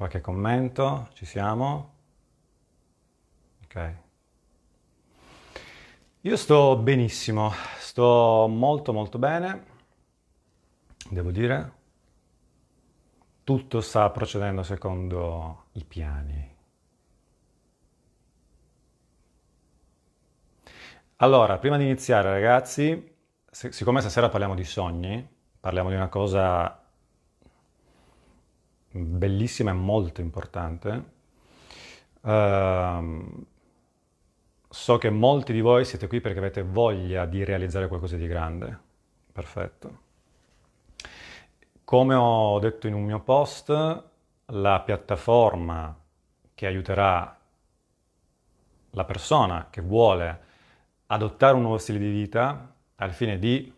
Qualche commento? Ci siamo? Ok. Io sto benissimo, sto molto molto bene, devo dire. Tutto sta procedendo secondo i piani. Allora, prima di iniziare ragazzi, siccome stasera parliamo di sogni, parliamo di una cosa bellissima e molto importante, uh, so che molti di voi siete qui perché avete voglia di realizzare qualcosa di grande. Perfetto. Come ho detto in un mio post, la piattaforma che aiuterà la persona che vuole adottare un nuovo stile di vita al fine di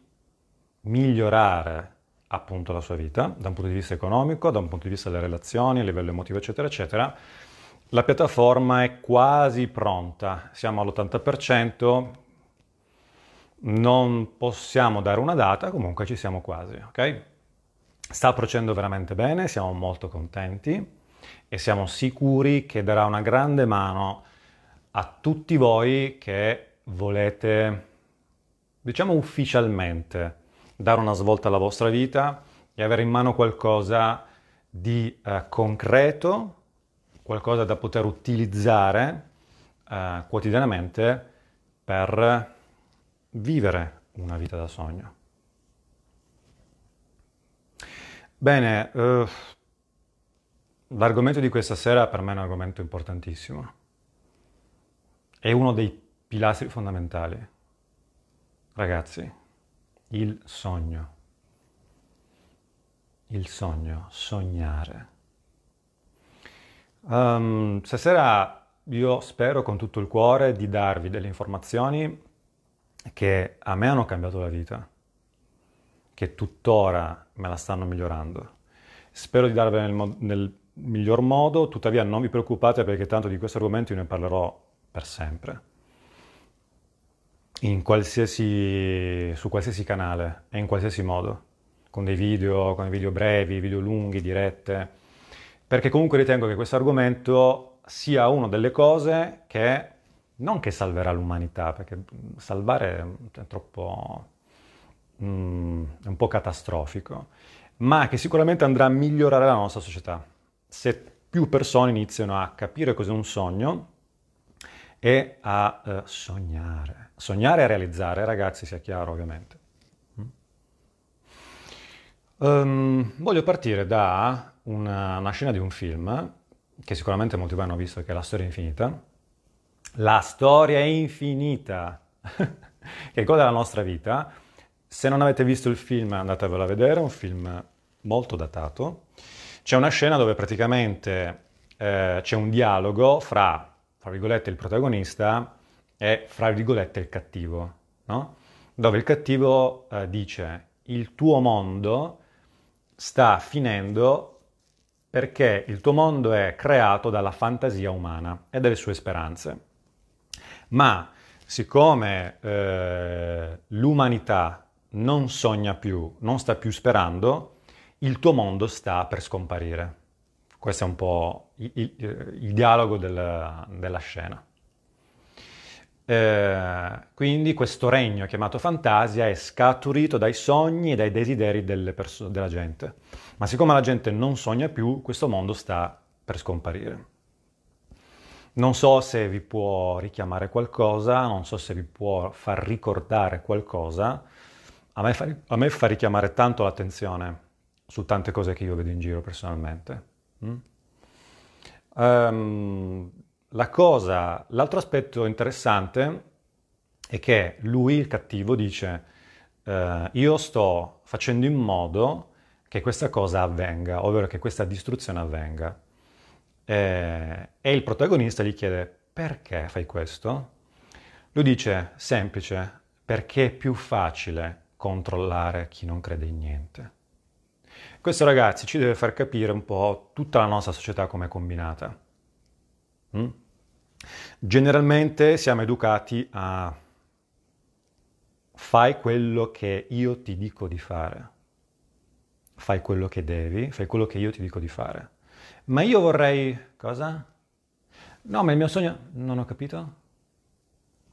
migliorare appunto la sua vita da un punto di vista economico, da un punto di vista delle relazioni, a livello emotivo, eccetera, eccetera. La piattaforma è quasi pronta, siamo all'80%, non possiamo dare una data, comunque ci siamo quasi, ok? Sta procedendo veramente bene, siamo molto contenti e siamo sicuri che darà una grande mano a tutti voi che volete, diciamo ufficialmente, dare una svolta alla vostra vita e avere in mano qualcosa di eh, concreto, qualcosa da poter utilizzare eh, quotidianamente per vivere una vita da sogno. Bene, eh, l'argomento di questa sera per me è un argomento importantissimo. È uno dei pilastri fondamentali. Ragazzi, il sogno. Il sogno, sognare. Um, stasera io spero con tutto il cuore di darvi delle informazioni che a me hanno cambiato la vita, che tuttora me la stanno migliorando. Spero di darvele nel, nel miglior modo, tuttavia non vi preoccupate perché tanto di questo argomento io ne parlerò per sempre qualsiasi, su qualsiasi canale e in qualsiasi modo, con dei video, con video brevi, video lunghi, dirette, perché comunque ritengo che questo argomento sia una delle cose che non che salverà l'umanità, perché salvare è troppo mm, è un po' catastrofico, ma che sicuramente andrà a migliorare la nostra società. Se più persone iniziano a capire cos'è un sogno e a uh, sognare. Sognare e realizzare, ragazzi, sia chiaro ovviamente. Um, voglio partire da una, una, scena di un film che sicuramente molti di voi hanno visto, che è La storia infinita. La storia infinita, che è quella della nostra vita. Se non avete visto il film andatevelo a vedere, è un film molto datato. C'è una scena dove praticamente eh, c'è un dialogo fra, fra virgolette, il protagonista è, fra virgolette, il cattivo, no? Dove il cattivo eh, dice il tuo mondo sta finendo perché il tuo mondo è creato dalla fantasia umana e dalle sue speranze. Ma siccome eh, l'umanità non sogna più, non sta più sperando, il tuo mondo sta per scomparire. Questo è un po' il, il, il dialogo del, della scena. Eh, quindi questo regno chiamato fantasia è scaturito dai sogni e dai desideri perso- della gente. Ma siccome la gente non sogna più, questo mondo sta per scomparire. Non so se vi può richiamare qualcosa, non so se vi può far ricordare qualcosa. A me fa, a me fa richiamare tanto l'attenzione su tante cose che io vedo in giro personalmente. Mm? Um, l'altro aspetto interessante è che lui, il cattivo, dice eh, io sto facendo in modo che questa cosa avvenga, ovvero che questa distruzione avvenga. Eh, e il protagonista gli chiede perché fai questo? Lui dice semplice, perché è più facile controllare chi non crede in niente. Questo ragazzi ci deve far capire un po' tutta la nostra società come è combinata. Mm? Generalmente siamo educati a fai quello che io ti dico di fare, fai quello che devi, fai quello che io ti dico di fare. Ma io vorrei... Cosa? No, ma il mio sogno... Non ho capito?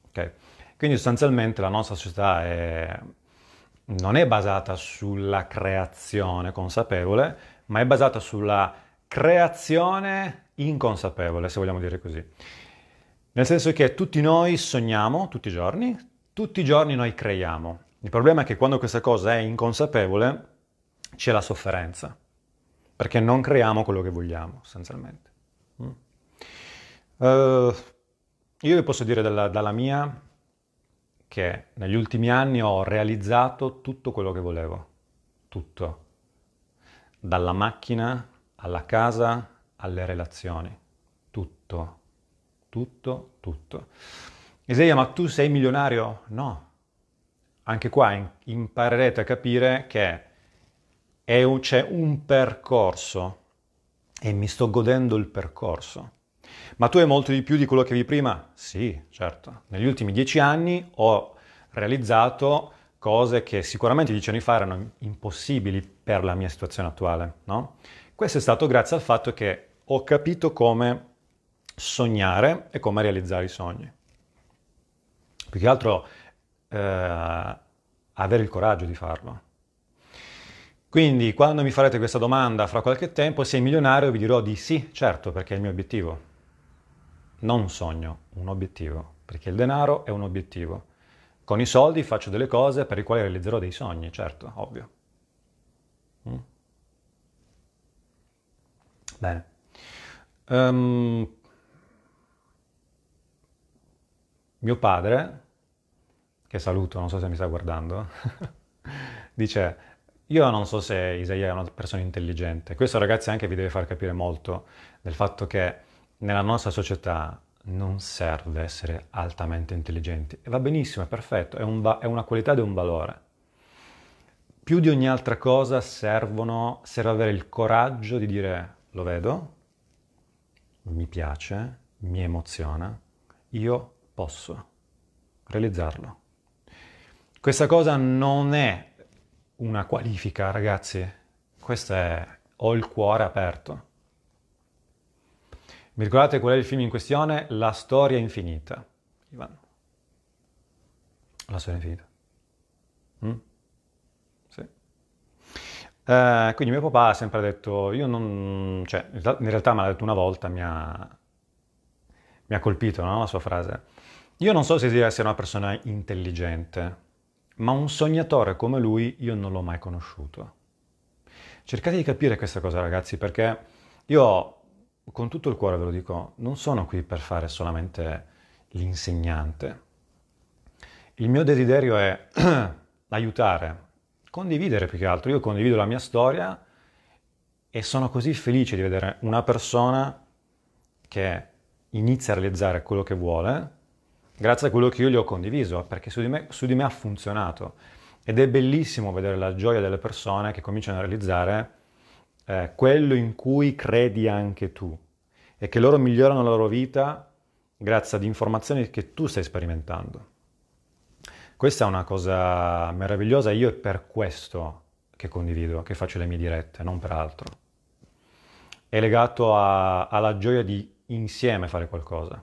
Ok. Quindi sostanzialmente la nostra società è... non è basata sulla creazione consapevole, ma è basata sulla creazione inconsapevole, se vogliamo dire così. Nel senso che tutti noi sogniamo tutti i giorni, tutti i giorni noi creiamo. Il problema è che quando questa cosa è inconsapevole c'è la sofferenza, perché non creiamo quello che vogliamo, sostanzialmente. Mm. Uh, io vi posso dire dalla, dalla mia che negli ultimi anni ho realizzato tutto quello che volevo, tutto, dalla macchina alla casa alle relazioni, tutto, tutto, tutto. Isaia, ma tu sei milionario? No. Anche qua imparerete a capire che un, c'è un percorso e mi sto godendo il percorso. Ma tu hai molto di più di quello che avevi prima? Sì, certo. Negli ultimi dieci anni ho realizzato cose che sicuramente dieci anni fa erano impossibili per la mia situazione attuale, no? Questo è stato grazie al fatto che ho capito come sognare e come realizzare i sogni. Più che altro eh, avere il coraggio di farlo. Quindi quando mi farete questa domanda fra qualche tempo, sei milionario, vi dirò di sì, certo, perché è il mio obiettivo. Non un sogno, un obiettivo, perché il denaro è un obiettivo. Con i soldi faccio delle cose per le quali realizzerò dei sogni, certo, ovvio. Mm? Bene. Um, mio padre, che saluto, non so se mi sta guardando, dice, io non so se Isaia è una persona intelligente. Questo ragazzi anche vi deve far capire molto del fatto che nella nostra società non serve essere altamente intelligenti. E va benissimo, è perfetto, è, un va- è una qualità ed un valore. Più di ogni altra cosa servono, serve avere il coraggio di dire lo vedo, mi piace, mi emoziona, io posso realizzarlo. Questa cosa non è una qualifica, ragazzi, questo è ho il cuore aperto. Mi ricordate qual è il film in questione? La storia infinita. Ivan. La storia infinita. Mm? Sì. Eh, quindi mio papà ha sempre detto, io non... cioè, in realtà me l'ha detto una volta, mi ha, mi ha colpito no? la sua frase. Io non so se deve essere una persona intelligente, ma un sognatore come lui io non l'ho mai conosciuto. Cercate di capire questa cosa ragazzi, perché io con tutto il cuore ve lo dico, non sono qui per fare solamente l'insegnante. Il mio desiderio è aiutare, condividere più che altro. Io condivido la mia storia e sono così felice di vedere una persona che inizia a realizzare quello che vuole grazie a quello che io gli ho condiviso, perché su di me, su di me ha funzionato. Ed è bellissimo vedere la gioia delle persone che cominciano a realizzare eh, quello in cui credi anche tu e che loro migliorano la loro vita grazie ad informazioni che tu stai sperimentando. Questa è una cosa meravigliosa, io è per questo che condivido, che faccio le mie dirette, non per altro. È legato a, alla gioia di insieme fare qualcosa.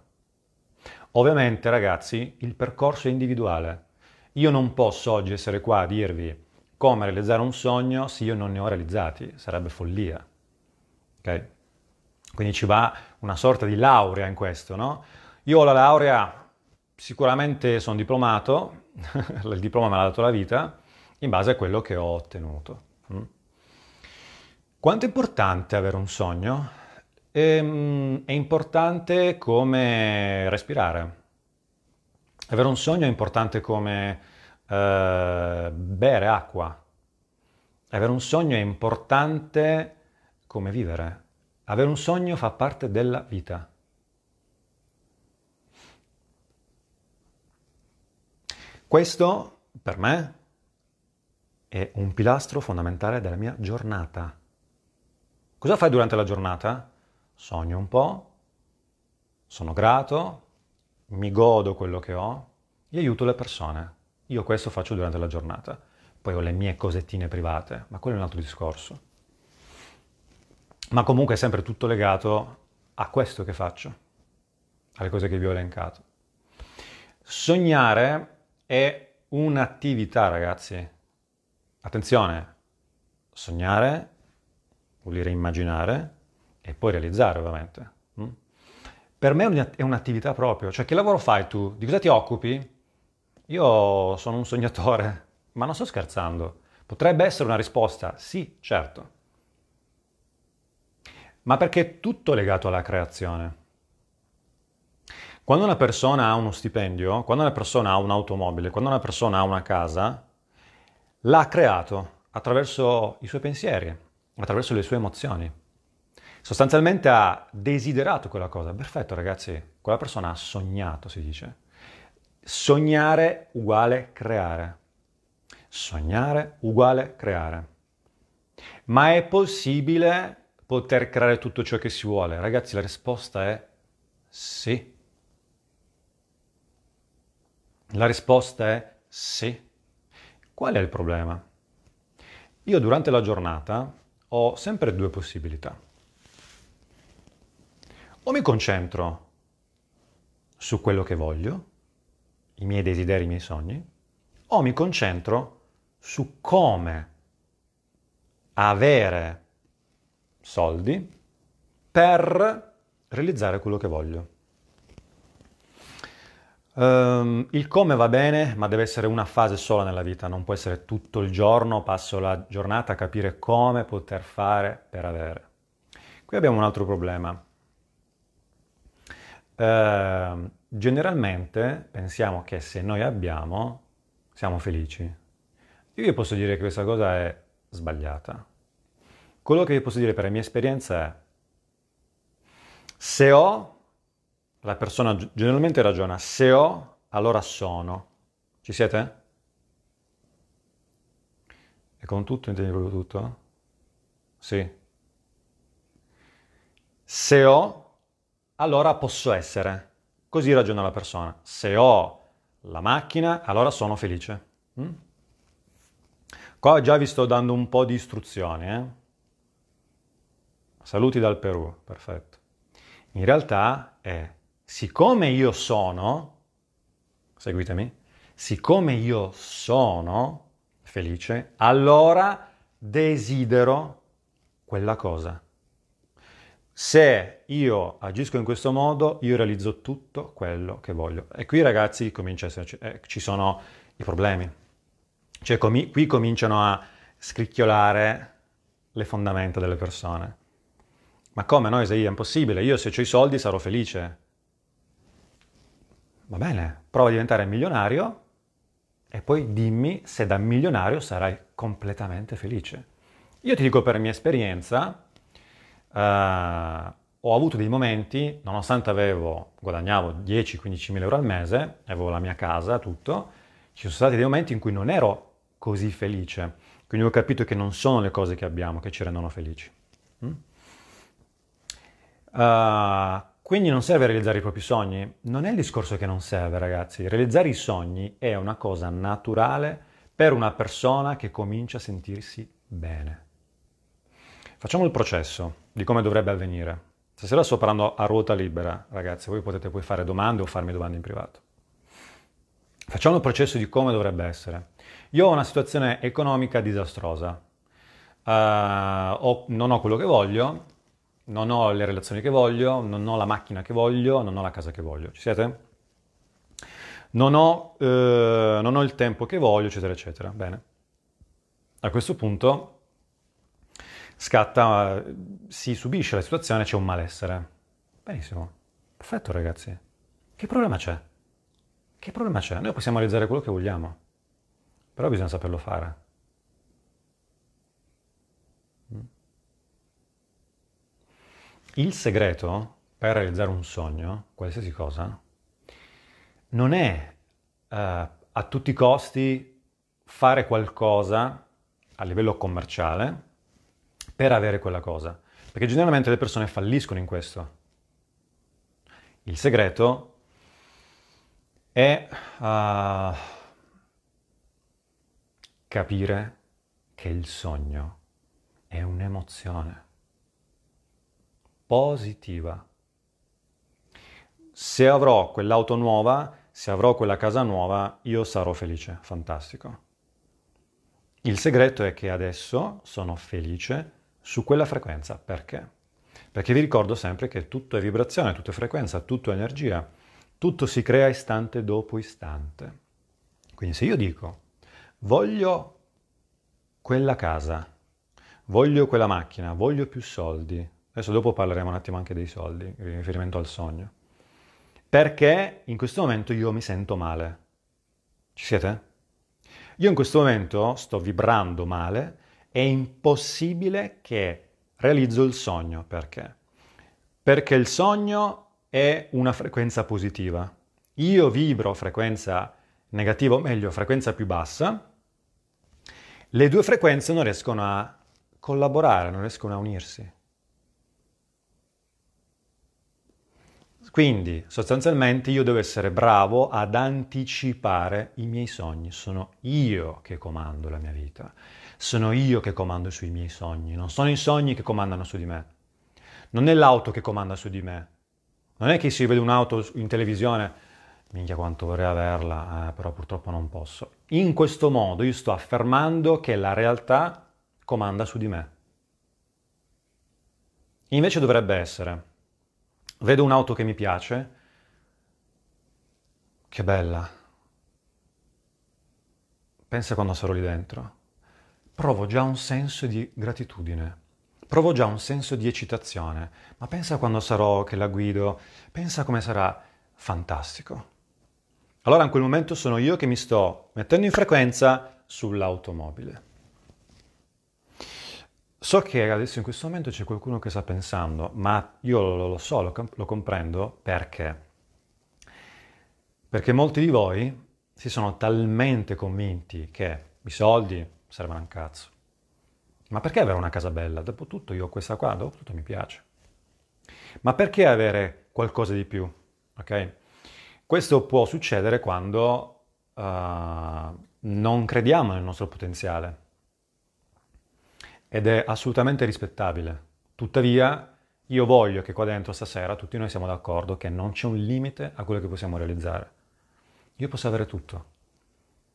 Ovviamente, ragazzi, il percorso è individuale. Io non posso oggi essere qua a dirvi come realizzare un sogno se io non ne ho realizzati, sarebbe follia. Ok? Quindi ci va una sorta di laurea in questo, no? Io ho la laurea, sicuramente sono diplomato, il diploma me l'ha dato la vita, in base a quello che ho ottenuto. Mm? Quanto è importante avere un sogno? Ehm, è importante come respirare. Avere un sogno è importante come eh, bere acqua. Avere un sogno è importante come vivere. Avere un sogno fa parte della vita. Questo, per me, è un pilastro fondamentale della mia giornata. Cosa fai durante la giornata? Sogno un po', sono grato, mi godo quello che ho e aiuto le persone. Io questo faccio durante la giornata. Poi ho le mie cosettine private, ma quello è un altro discorso. ma comunque è sempre tutto legato a questo che faccio, alle cose che vi ho elencato. Sognare è un'attività, ragazzi. Attenzione, sognare vuol dire immaginare e poi realizzare, ovviamente. Mm? Per me è un'attività proprio, cioè che lavoro fai tu? Di cosa ti occupi? Io sono un sognatore, ma non sto scherzando. Potrebbe essere una risposta, sì, certo. Ma perché è tutto legato alla creazione. Quando una persona ha uno stipendio, quando una persona ha un'automobile, quando una persona ha una casa, l'ha creato attraverso i suoi pensieri, attraverso le sue emozioni. Sostanzialmente ha desiderato quella cosa. Perfetto ragazzi, quella persona ha sognato, si dice. Sognare uguale creare. Sognare uguale creare. Ma è possibile poter creare tutto ciò che si vuole? Ragazzi, la risposta è sì. La risposta è sì. Qual è il problema? Io durante la giornata ho sempre due possibilità. O mi concentro su quello che voglio, i miei desideri, i miei sogni, o mi concentro su come avere soldi per realizzare quello che voglio. Um, il come va bene, ma deve essere una fase sola nella vita, non può essere tutto il giorno, passo la giornata a capire come poter fare per avere. Qui abbiamo un altro problema. Uh, generalmente pensiamo che se noi abbiamo, siamo felici. Io vi posso dire che questa cosa è sbagliata. Quello che vi posso dire per la mia esperienza è, se ho, la persona generalmente ragiona, se ho, allora sono. Ci siete? E con tutto intendi proprio tutto? Sì. Se ho, allora posso essere. Così ragiona la persona. Se ho la macchina, allora sono felice. Mm? Qua già vi sto dando un po' di istruzioni. Eh? Saluti dal Perù, perfetto. In realtà è, siccome io sono, seguitemi, siccome io sono felice, allora desidero quella cosa. Se io agisco in questo modo, io realizzo tutto quello che voglio. E qui ragazzi comincia a esserci, eh, ci sono i problemi. Cioè com- qui cominciano a scricchiolare le fondamenta delle persone. Ma come no, Isaia? È impossibile. Io se ho i soldi sarò felice. Va bene, prova a diventare milionario e poi dimmi se da milionario sarai completamente felice. Io ti dico per mia esperienza, Uh, ho avuto dei momenti, nonostante avevo, guadagnavo 10-15 mila euro al mese, avevo la mia casa, tutto, ci sono stati dei momenti in cui non ero così felice. Quindi ho capito che non sono le cose che abbiamo che ci rendono felici. Mm? Uh, quindi non serve realizzare i propri sogni. Non è il discorso che non serve, ragazzi. Realizzare i sogni è una cosa naturale per una persona che comincia a sentirsi bene. Facciamo il processo di come dovrebbe avvenire. Stasera sto parlando a ruota libera, ragazzi, voi potete poi fare domande o farmi domande in privato. Facciamo il processo di come dovrebbe essere. Io ho una situazione economica disastrosa. Uh, ho, non ho quello che voglio, non ho le relazioni che voglio, non ho la macchina che voglio, non ho la casa che voglio. Ci siete? Non ho, uh, non ho il tempo che voglio, eccetera, eccetera. Bene. A questo punto scatta, si subisce la situazione, c'è un malessere. Benissimo, perfetto ragazzi. Che problema c'è? Che problema c'è? Noi possiamo realizzare quello che vogliamo, però bisogna saperlo fare. Mm. Il segreto per realizzare un sogno, qualsiasi cosa, non è uh, a tutti i costi fare qualcosa a livello commerciale per avere quella cosa. Perché generalmente le persone falliscono in questo. Il segreto è uh, capire che il sogno è un'emozione. positiva. Se avrò quell'auto nuova, se avrò quella casa nuova, io sarò felice, fantastico. Il segreto è che adesso sono felice su quella frequenza. Perché? Perché vi ricordo sempre che tutto è vibrazione, tutto è frequenza, tutto è energia, tutto si crea istante dopo istante. Quindi se io dico voglio quella casa, voglio quella macchina, voglio più soldi, adesso dopo parleremo un attimo anche dei soldi, in riferimento al sogno, perché in questo momento io mi sento male. Ci siete? Io in questo momento sto vibrando male, è impossibile che realizzo il sogno. Perché? Perché il sogno è una frequenza positiva. Io vibro frequenza negativa, o meglio, frequenza più bassa. Le due frequenze non riescono a collaborare, non riescono a unirsi. Quindi sostanzialmente io devo essere bravo ad anticipare i miei sogni. Sono io che comando la mia vita. Sono io che comando sui miei sogni. Non sono i sogni che comandano su di me. Non è l'auto che comanda su di me. Non è che si vede un'auto in televisione, minchia quanto vorrei averla, eh, però purtroppo non posso. In questo modo io sto affermando che la realtà comanda su di me. Invece dovrebbe essere Vedo un'auto che mi piace. Che bella. Pensa quando sarò lì dentro. Provo già un senso di gratitudine. Provo già un senso di eccitazione. Ma pensa quando sarò che la guido. Pensa come sarà fantastico. Allora in quel momento sono io che mi sto mettendo in frequenza sull'automobile. So che adesso in questo momento c'è qualcuno che sta pensando, ma io lo, lo so, lo, lo comprendo perché. Perché molti di voi si sono talmente convinti che i soldi servono un cazzo. Ma perché avere una casa bella? Dopotutto io ho questa qua, dopotutto mi piace. Ma perché avere qualcosa di più? Ok? Questo può succedere quando uh, non crediamo nel nostro potenziale ed è assolutamente rispettabile. Tuttavia, io voglio che qua dentro stasera tutti noi siamo d'accordo che non c'è un limite a quello che possiamo realizzare. Io posso avere tutto.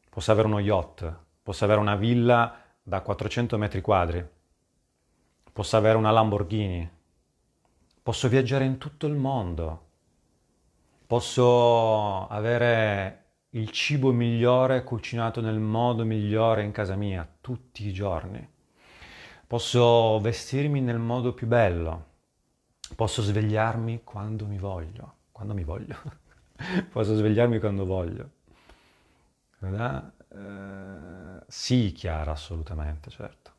Posso avere uno yacht, posso avere una villa da 400 metri quadri, posso avere una Lamborghini, posso viaggiare in tutto il mondo, posso avere il cibo migliore cucinato nel modo migliore in casa mia tutti i giorni. Posso vestirmi nel modo più bello. Posso svegliarmi quando mi voglio. Quando mi voglio. Posso svegliarmi quando voglio. Eh, sì, Chiara, assolutamente, certo.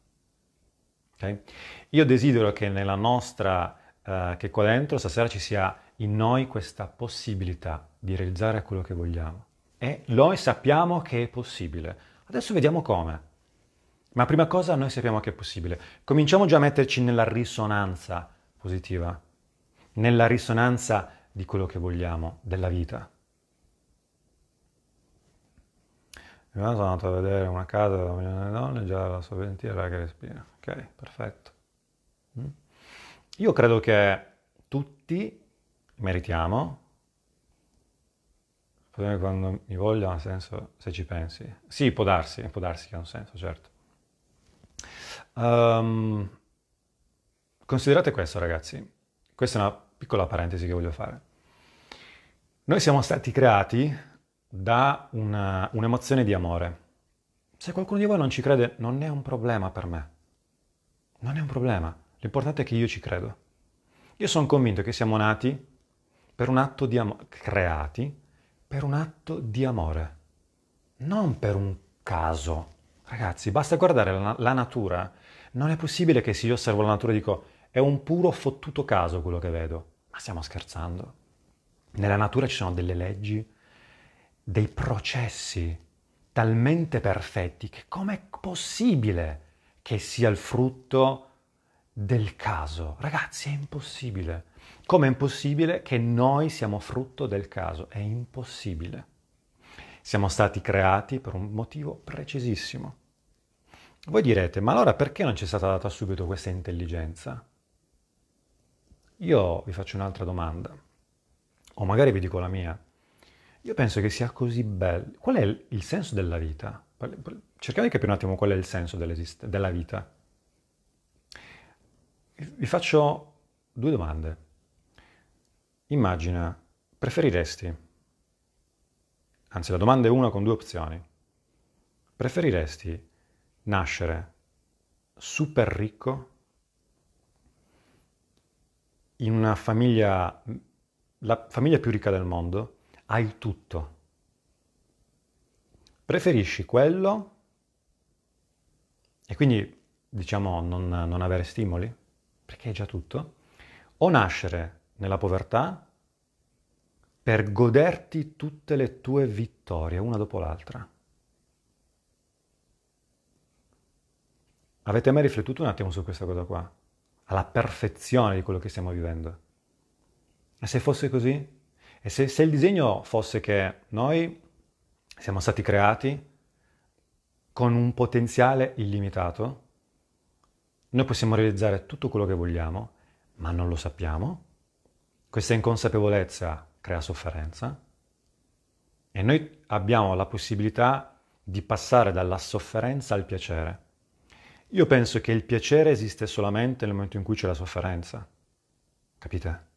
Okay? Io desidero che nella nostra, eh, che qua dentro stasera ci sia in noi questa possibilità di realizzare quello che vogliamo. E noi sappiamo che è possibile. Adesso vediamo come. Ma prima cosa noi sappiamo che è possibile. Cominciamo già a metterci nella risonanza positiva, nella risonanza di quello che vogliamo, della vita. Prima sono andato a vedere una casa da un milione di donne, già la sua ventiera che respira. Ok, perfetto. Mm? Io credo che tutti meritiamo, quando mi voglia ha senso se ci pensi. Sì, può darsi, può darsi che ha un senso, certo. Um, considerate questo ragazzi, questa è una piccola parentesi che voglio fare. Noi siamo stati creati da una, un'emozione di amore. Se qualcuno di voi non ci crede, non è un problema per me. Non è un problema. L'importante è che io ci credo. Io sono convinto che siamo nati per un atto di amore, creati per un atto di amore, non per un caso. Ragazzi, basta guardare la, la natura non è possibile che se io osservo la natura dico è un puro fottuto caso quello che vedo. Ma stiamo scherzando. Nella natura ci sono delle leggi, dei processi talmente perfetti che com'è possibile che sia il frutto del caso? Ragazzi, è impossibile. Come è impossibile che noi siamo frutto del caso? È impossibile. Siamo stati creati per un motivo precisissimo. Voi direte, ma allora perché non ci è stata data subito questa intelligenza? io vi faccio un'altra domanda, o magari vi dico la mia. Io penso che sia così bello. Qual è il senso della vita? Cerchiamo di capire un attimo qual è il senso della vita. Vi faccio due domande. Immagina, preferiresti, anzi la domanda è una con due opzioni, preferiresti nascere super ricco in una famiglia, la famiglia più ricca del mondo, hai tutto. Preferisci quello e quindi diciamo non, non avere stimoli, perché hai già tutto, o nascere nella povertà per goderti tutte le tue vittorie, una dopo l'altra. Avete mai riflettuto un attimo su questa cosa qua? alla perfezione di quello che stiamo vivendo. E se fosse così? E se, se il disegno fosse che noi siamo stati creati con un potenziale illimitato, noi possiamo realizzare tutto quello che vogliamo, ma non lo sappiamo. Questa inconsapevolezza crea sofferenza e noi abbiamo la possibilità di passare dalla sofferenza al piacere. Io penso che il piacere esiste solamente nel momento in cui c'è la sofferenza. Capite?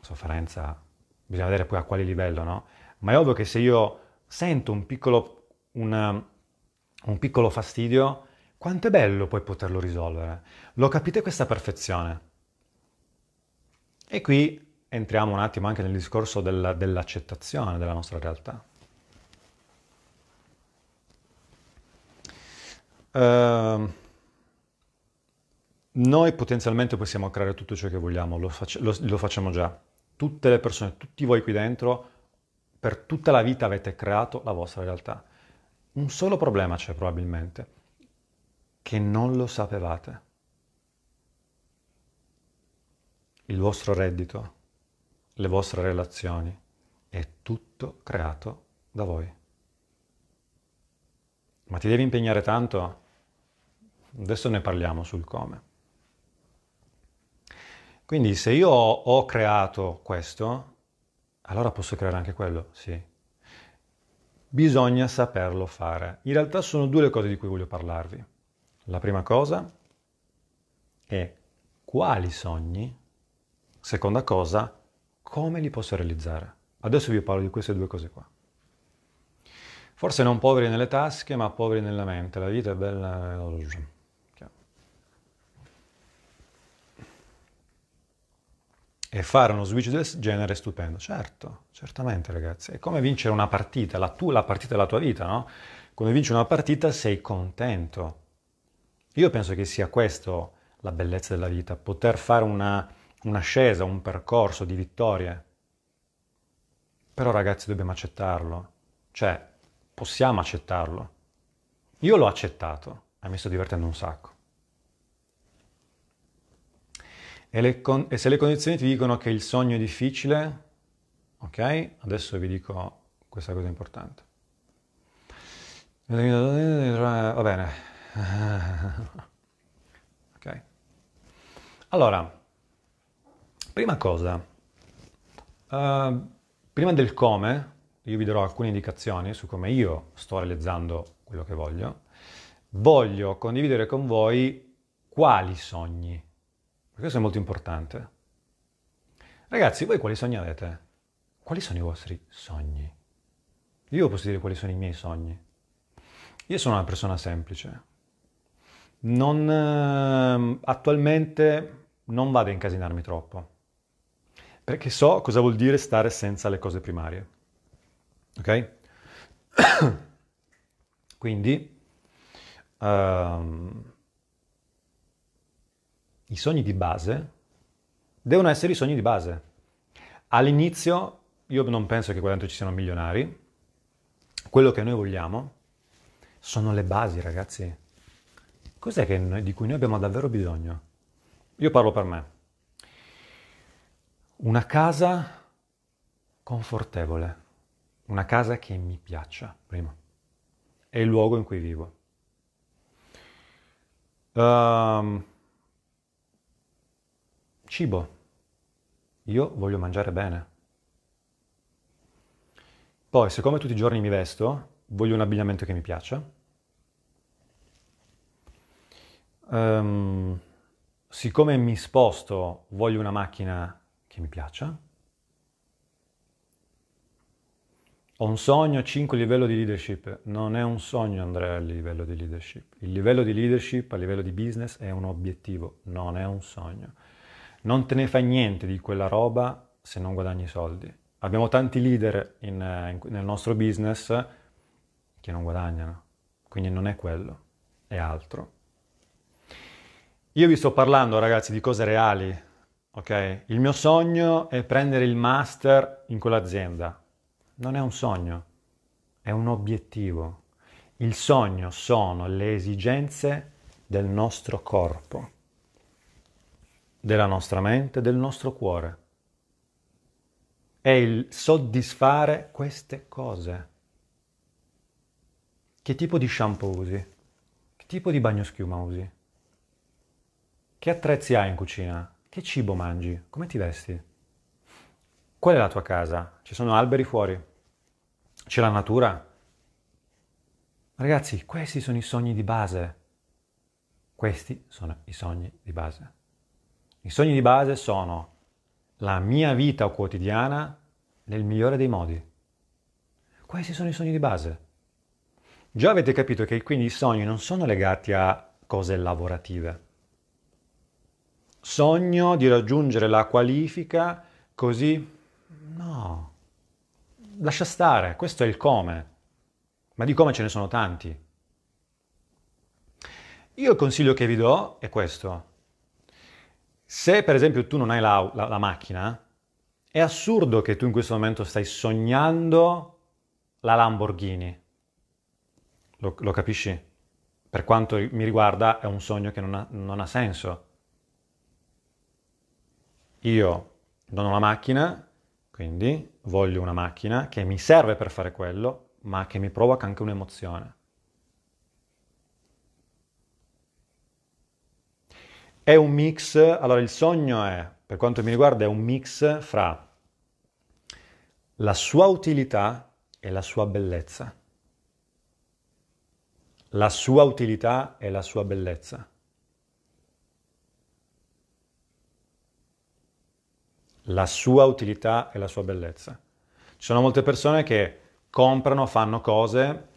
Sofferenza, bisogna vedere poi a quale livello, no? Ma è ovvio che se io sento un piccolo, una, un piccolo fastidio, quanto è bello poi poterlo risolvere. Lo capite questa perfezione? E qui entriamo un attimo anche nel discorso della, dell'accettazione della nostra realtà. Uh, noi potenzialmente possiamo creare tutto ciò che vogliamo, lo, fac- lo, lo, facciamo già. Tutte le persone, tutti voi qui dentro, per tutta la vita avete creato la vostra realtà. Un solo problema c'è probabilmente, che non lo sapevate. Il vostro reddito, le vostre relazioni, è tutto creato da voi. Ma ti devi impegnare tanto? Adesso ne parliamo sul come. Quindi se io ho creato questo, allora posso creare anche quello, sì. Bisogna saperlo fare. In realtà sono due le cose di cui voglio parlarvi. La prima cosa è quali sogni, seconda cosa, come li posso realizzare. Adesso vi parlo di queste due cose qua. Forse non poveri nelle tasche, ma poveri nella mente. La vita è bella. E fare uno switch del genere è stupendo. Certo, certamente ragazzi. È come vincere una partita, la, tua, la partita della tua vita, no? Quando vinci una partita sei contento. Io penso che sia questo la bellezza della vita, poter fare una, un'ascesa, un percorso di vittorie. Però ragazzi dobbiamo accettarlo. Cioè, possiamo accettarlo. Io l'ho accettato e mi sto divertendo un sacco. E, con- e, se le condizioni ti dicono che il sogno è difficile, ok? Adesso vi dico questa cosa importante. Va bene. ok. Allora, prima cosa, uh, prima del come, io vi darò alcune indicazioni su come io sto realizzando quello che voglio. Voglio condividere con voi quali sogni, questo è molto importante. Ragazzi, voi quali sogni avete? Quali sono i vostri sogni? Io posso dire quali sono i miei sogni. Io sono una persona semplice. Non, eh, attualmente non vado a incasinarmi troppo, perché so cosa vuol dire stare senza le cose primarie. Ok? Quindi um, i sogni di base devono essere i sogni di base. All'inizio io non penso che qua dentro ci siano milionari. Quello che noi vogliamo sono le basi, ragazzi. Cos'è noi, di cui noi abbiamo davvero bisogno? Io parlo per me. Una casa confortevole una casa che mi piaccia, prima, è il luogo in cui vivo. Um, Cibo. Io voglio mangiare bene. Poi, siccome tutti i giorni mi vesto, voglio un abbigliamento che mi piaccia. Um, siccome mi sposto, voglio una macchina che mi piaccia. Ho un sogno, 5 livello di leadership. Non è un sogno, Andrea, il livello di leadership. Il livello di leadership a livello di business è un obiettivo, non è un sogno. Non te ne fai niente di quella roba se non guadagni soldi. Abbiamo tanti leader in, in, nel nostro business che non guadagnano, quindi non è quello, è altro. Io vi sto parlando, ragazzi, di cose reali, ok? Il mio sogno è prendere il master in quell'azienda. Non è un sogno, è un obiettivo. Il sogno sono le esigenze del nostro corpo della nostra mente, del nostro cuore. È il soddisfare queste cose. Che tipo di shampoo usi? Che tipo di bagnoschiuma usi? Che attrezzi hai in cucina? Che cibo mangi? Come ti vesti? Qual è la tua casa? Ci sono alberi fuori? C'è la natura? Ragazzi, questi sono i sogni di base. Questi sono i sogni di base. I sogni di base sono la mia vita quotidiana nel migliore dei modi. Questi sono i sogni di base. Già avete capito che quindi i sogni non sono legati a cose lavorative. Sogno di raggiungere la qualifica così? No. Lascia stare, questo è il come. Ma di come ce ne sono tanti. Io il consiglio che vi do è questo. Se per esempio tu non hai la, la, la macchina, è assurdo che tu in questo momento stai sognando la Lamborghini. Lo, lo, capisci? Per quanto mi riguarda è un sogno che non ha, non ha senso. Io non ho la macchina, quindi voglio una macchina che mi serve per fare quello, ma che mi provoca anche un'emozione. È un mix, allora il sogno è, per quanto mi riguarda, è un mix fra la sua utilità e la sua bellezza. La sua utilità e la sua bellezza. La sua utilità e la sua bellezza. Ci sono molte persone che comprano, fanno cose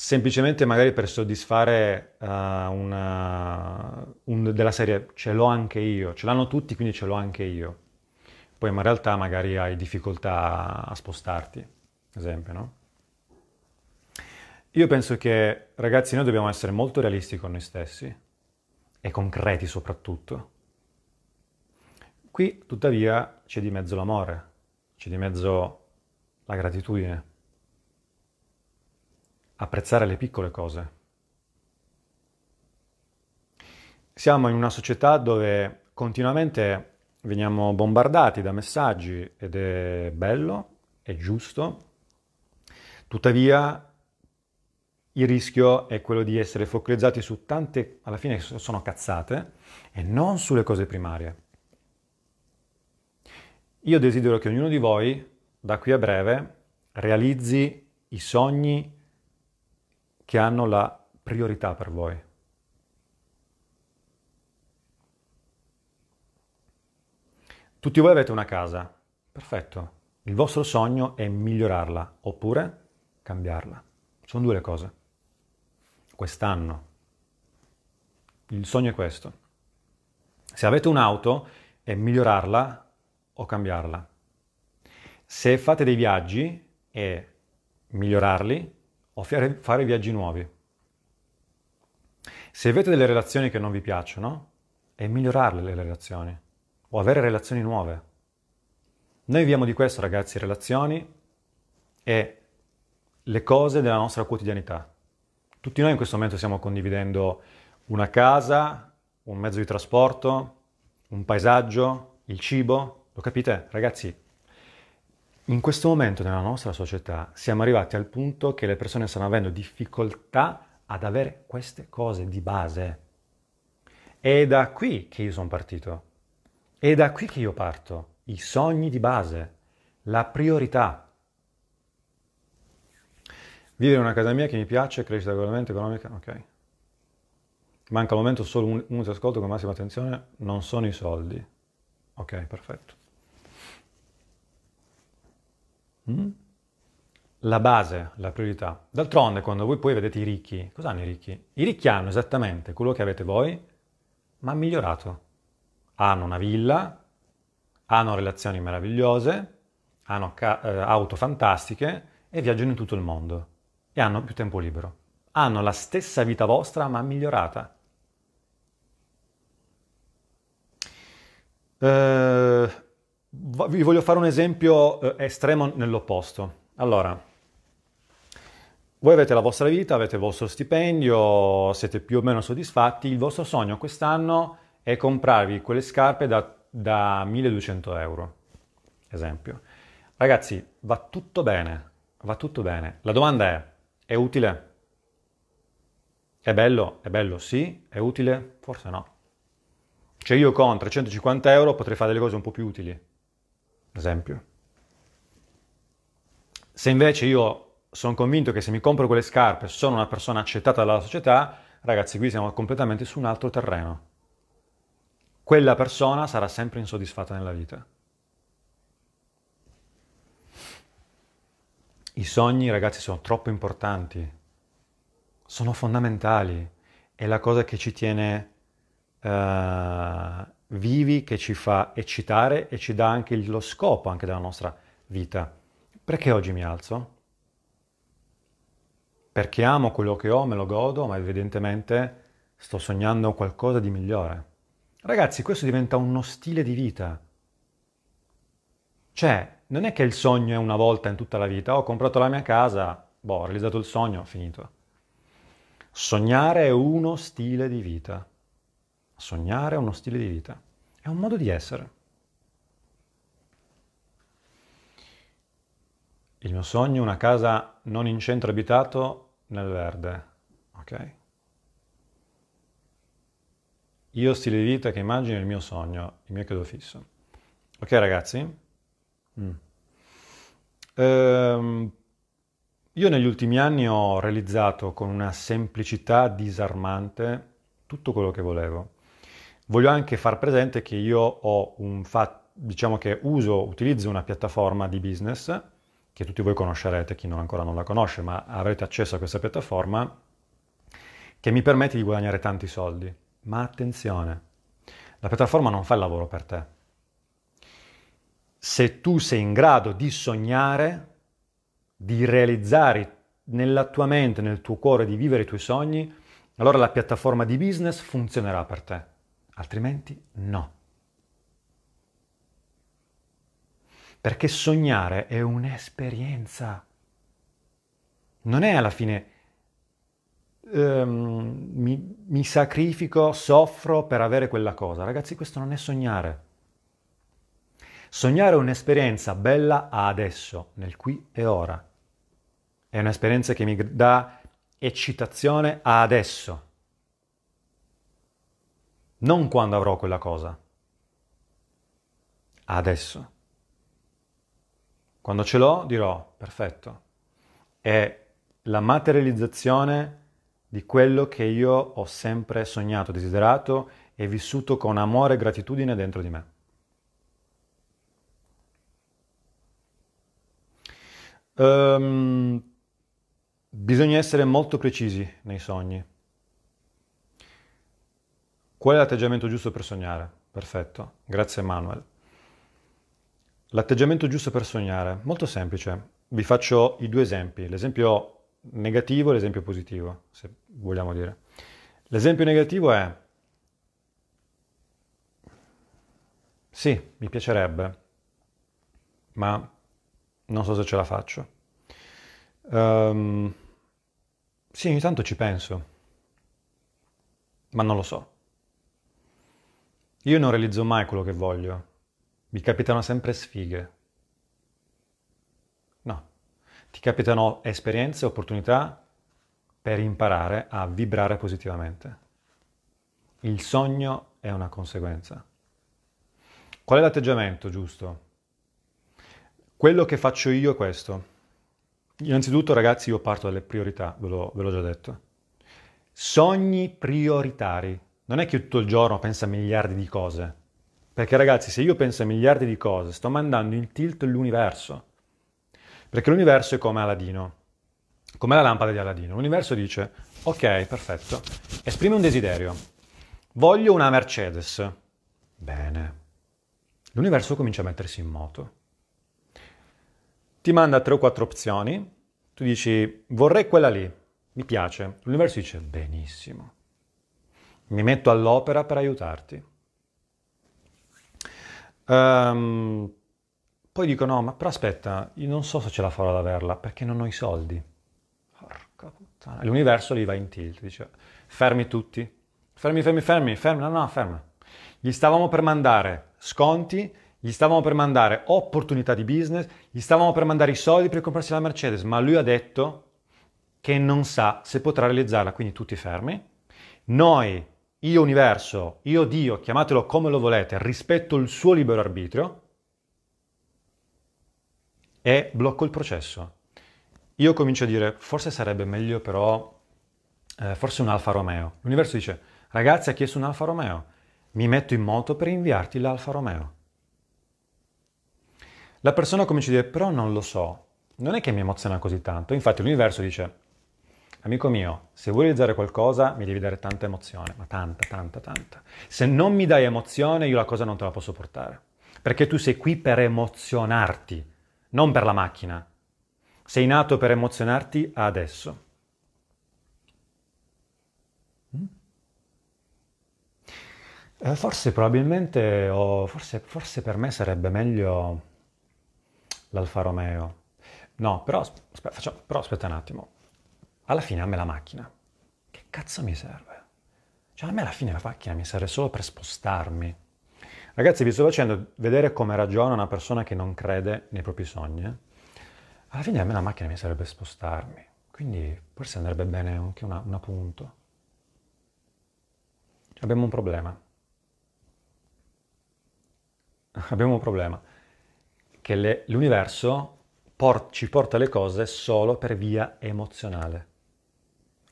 semplicemente magari per soddisfare uh, una, un, della serie ce l'ho anche io, ce l'hanno tutti quindi ce l'ho anche io. Poi in realtà magari hai difficoltà a spostarti, esempio, no? Io penso che ragazzi noi dobbiamo essere molto realisti con noi stessi e concreti soprattutto. Qui tuttavia c'è di mezzo l'amore, c'è di mezzo la gratitudine apprezzare le piccole cose. Siamo in una società dove continuamente veniamo bombardati da messaggi ed è bello, è giusto, tuttavia il rischio è quello di essere focalizzati su tante, alla fine sono cazzate, e non sulle cose primarie. Io desidero che ognuno di voi, da qui a breve, realizzi i sogni che hanno la priorità per voi. Tutti voi avete una casa, perfetto. Il vostro sogno è migliorarla oppure cambiarla. Sono due le cose. Quest'anno. Il sogno è questo. Se avete un'auto, è migliorarla o cambiarla. Se fate dei viaggi, è migliorarli o fare, viaggi nuovi. Se avete delle relazioni che non vi piacciono, è migliorarle le relazioni o avere relazioni nuove. Noi viviamo di questo, ragazzi, relazioni e le cose della nostra quotidianità. Tutti noi in questo momento stiamo condividendo una casa, un mezzo di trasporto, un paesaggio, il cibo. Lo capite? Ragazzi, in questo momento nella nostra società siamo arrivati al punto che le persone stanno avendo difficoltà ad avere queste cose di base. È da qui che io sono partito. È da qui che io parto, i sogni di base, la priorità. Vivere in una casa mia che mi piace, crescita regolarmente economica, ok. Manca al momento solo un, un ascolto con massima attenzione, non sono i soldi. Ok, perfetto. Mm? La base, la priorità. D'altronde, quando voi poi vedete i ricchi, cosa hanno i ricchi? I ricchi hanno esattamente quello che avete voi, ma migliorato. Hanno una villa, hanno relazioni meravigliose, hanno ca- eh, auto fantastiche e viaggiano in tutto il mondo. E hanno più tempo libero. Hanno la stessa vita vostra, ma migliorata. Eh, vi voglio fare un esempio eh, estremo nell'opposto. Allora, voi avete la vostra vita, avete il vostro stipendio, siete più o meno soddisfatti, il vostro sogno quest'anno è comprarvi quelle scarpe da, da 1200 euro, esempio. Ragazzi, va tutto bene, va tutto bene. La domanda è, è utile? È bello? È bello, sì. È utile? Forse no. Cioè io con 350 euro potrei fare delle cose un po' più utili, esempio. Se invece io sono convinto che se mi compro quelle scarpe sono una persona accettata dalla società, ragazzi, qui siamo completamente su un altro terreno. Quella persona sarà sempre insoddisfatta nella vita. I sogni, ragazzi, sono troppo importanti, sono fondamentali, è la cosa che ci tiene uh, vivi, che ci fa eccitare e ci dà anche lo scopo anche della nostra vita. Perché oggi mi alzo? perché amo quello che ho, me lo godo, ma evidentemente sto sognando qualcosa di migliore. Ragazzi, questo diventa uno stile di vita. Cioè, non è che il sogno è una volta in tutta la vita, ho comprato la mia casa, boh, ho realizzato il sogno, finito. Sognare è uno stile di vita. Sognare è uno stile di vita. È un modo di essere. Il mio sogno è una casa non in centro abitato nel verde, ok? Io stile di vita che immagino il mio sogno, il mio chiodo fisso. Ok ragazzi? Mm. Ehm, io negli ultimi anni ho realizzato con una semplicità disarmante tutto quello che volevo. Voglio anche far presente che io ho un fatto, diciamo che uso, utilizzo una piattaforma di business che tutti voi conoscerete, chi non ancora non la conosce, ma avrete accesso a questa piattaforma che mi permette di guadagnare tanti soldi. Ma attenzione, la piattaforma non fa il lavoro per te. Se tu sei in grado di sognare, di realizzare nella tua mente, nel tuo cuore, di vivere i tuoi sogni, allora la piattaforma di business funzionerà per te, altrimenti no. perché sognare è un'esperienza. Non è alla fine um, mi, mi sacrifico, soffro per avere quella cosa. Ragazzi, questo non è sognare. Sognare è un'esperienza bella adesso, nel qui e ora. È un'esperienza che mi dà eccitazione adesso, non quando avrò quella cosa. Adesso. Quando ce l'ho dirò, perfetto, è la materializzazione di quello che io ho sempre sognato, desiderato e vissuto con amore e gratitudine dentro di me. Um, bisogna essere molto precisi nei sogni. Qual è l'atteggiamento giusto per sognare? Perfetto, grazie Manuel. L'atteggiamento giusto per sognare, molto semplice. Vi faccio i due esempi, l'esempio negativo e l'esempio positivo, se vogliamo dire. L'esempio negativo è sì, mi piacerebbe, ma non so se ce la faccio. Um, sì, ogni tanto ci penso, ma non lo so. Io non realizzo mai quello che voglio, mi capitano sempre sfighe. No, ti capitano esperienze, opportunità per imparare a vibrare positivamente. Il sogno è una conseguenza. Qual è l'atteggiamento giusto? Quello che faccio io è questo. Innanzitutto, ragazzi, io parto dalle priorità, ve, lo, ve l'ho già detto. Sogni prioritari. Non è che tutto il giorno penso a miliardi di cose. Perché, ragazzi, se io penso a miliardi di cose, sto mandando in tilt l'universo. Perché l'universo è come Aladino, come la lampada di Aladino. L'universo dice, ok, perfetto, esprime un desiderio. Voglio una Mercedes. Bene. L'universo comincia a mettersi in moto. Ti manda tre o quattro opzioni, tu dici vorrei quella lì, mi piace. L'universo dice benissimo, mi metto all'opera per aiutarti. Um, poi dico no, ma però aspetta, io non so se ce la farò ad averla perché non ho i soldi. Porca puttana. L'universo lì va in tilt, dice fermi tutti, fermi, fermi, fermi, fermi, no, no, ferma. Gli stavamo per mandare sconti gli stavamo per mandare opportunità di business, gli stavamo per mandare i soldi per comprarsi la Mercedes, ma lui ha detto che non sa se potrà realizzarla, quindi tutti fermi. Noi, io universo, io Dio, chiamatelo come lo volete, rispetto il suo libero arbitrio e blocco il processo. Io comincio a dire, forse sarebbe meglio però, eh, forse un Alfa Romeo. L'universo dice, ragazzi ha chiesto un Alfa Romeo, mi metto in moto per inviarti l'Alfa Romeo. La persona comincia a dire, però non lo so, non è che mi emoziona così tanto. Infatti l'universo dice, amico mio, se vuoi realizzare qualcosa mi devi dare tanta emozione, ma tanta, tanta, tanta. Se non mi dai emozione io la cosa non te la posso portare. Perché tu sei qui per emozionarti, non per la macchina. Sei nato per emozionarti adesso. Mm? Eh, forse probabilmente, o forse, forse per me sarebbe meglio l'Alfa Romeo. No, però aspetta, facciamo, però aspetta un attimo. Alla fine a me la macchina, che cazzo mi serve? Cioè a me alla fine la macchina mi serve solo per spostarmi. Ragazzi, vi sto facendo vedere come ragiona una persona che non crede nei propri sogni. Eh? Alla fine a me la macchina mi serve per spostarmi, quindi forse andrebbe bene anche una, un appunto. Abbiamo un problema. Abbiamo un problema che le, l'universo por- ci porta le cose solo per via emozionale,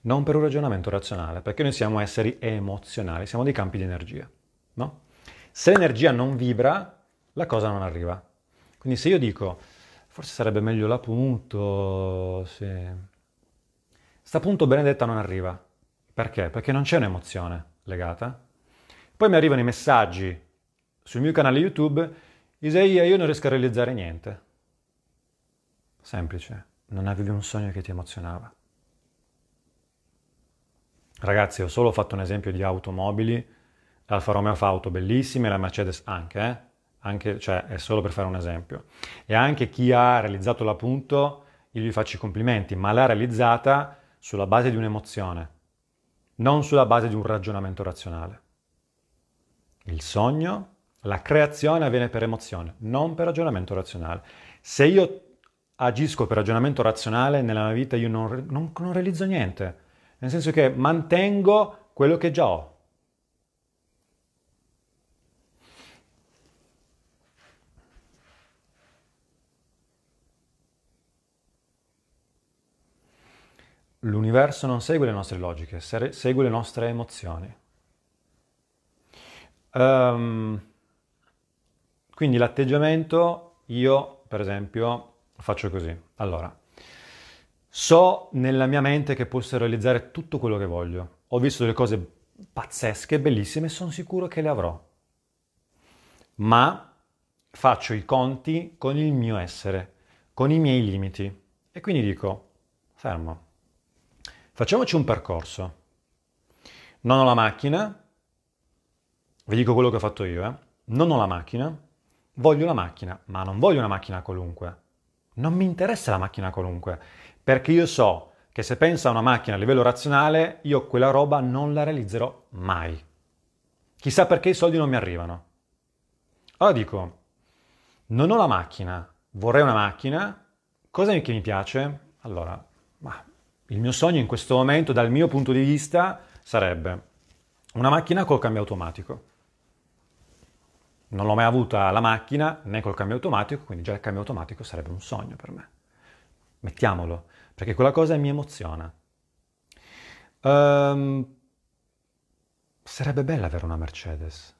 non per un ragionamento razionale, perché noi siamo esseri emozionali, siamo dei campi di energia, no? Se l'energia non vibra, la cosa non arriva. Quindi se io dico, forse sarebbe meglio l'appunto, se... Sta punto benedetta non arriva. Perché? Perché non c'è un'emozione legata. Poi mi arrivano i messaggi sul mio canale YouTube Isaia, io non riesco a realizzare niente. Semplice, non avevi un sogno che ti emozionava. Ragazzi, ho solo fatto un esempio di automobili, l'Alfa Romeo fa auto bellissime, la Mercedes anche, eh? anche cioè, è solo per fare un esempio. E anche chi ha realizzato l'appunto, io gli faccio i complimenti, ma l'ha realizzata sulla base di un'emozione, non sulla base di un ragionamento razionale. Il sogno la creazione avviene per emozione, non per ragionamento razionale. Se io agisco per ragionamento razionale nella mia vita, io non, non, non realizzo niente. Nel senso che mantengo quello che già ho. L'universo non segue le nostre logiche, segue le nostre emozioni. Um, quindi l'atteggiamento, io per esempio faccio così. Allora, so nella mia mente che posso realizzare tutto quello che voglio. Ho visto delle cose pazzesche, bellissime, sono sicuro che le avrò. Ma faccio i conti con il mio essere, con i miei limiti. E quindi dico, fermo, facciamoci un percorso. Non ho la macchina, vi dico quello che ho fatto io, eh? non ho la macchina, voglio una macchina, ma non voglio una macchina qualunque. Non mi interessa la macchina qualunque, perché io so che se penso a una macchina a livello razionale, io quella roba non la realizzerò mai. Chissà perché i soldi non mi arrivano. Allora dico, non ho la macchina, vorrei una macchina, cosa che mi piace? Allora, il mio sogno in questo momento, dal mio punto di vista, sarebbe una macchina col cambio automatico Non l'ho mai avuta la macchina né col cambio automatico, quindi già il cambio automatico sarebbe un sogno per me. Mettiamolo, perché quella cosa mi emoziona. Um, sarebbe bella avere una Mercedes.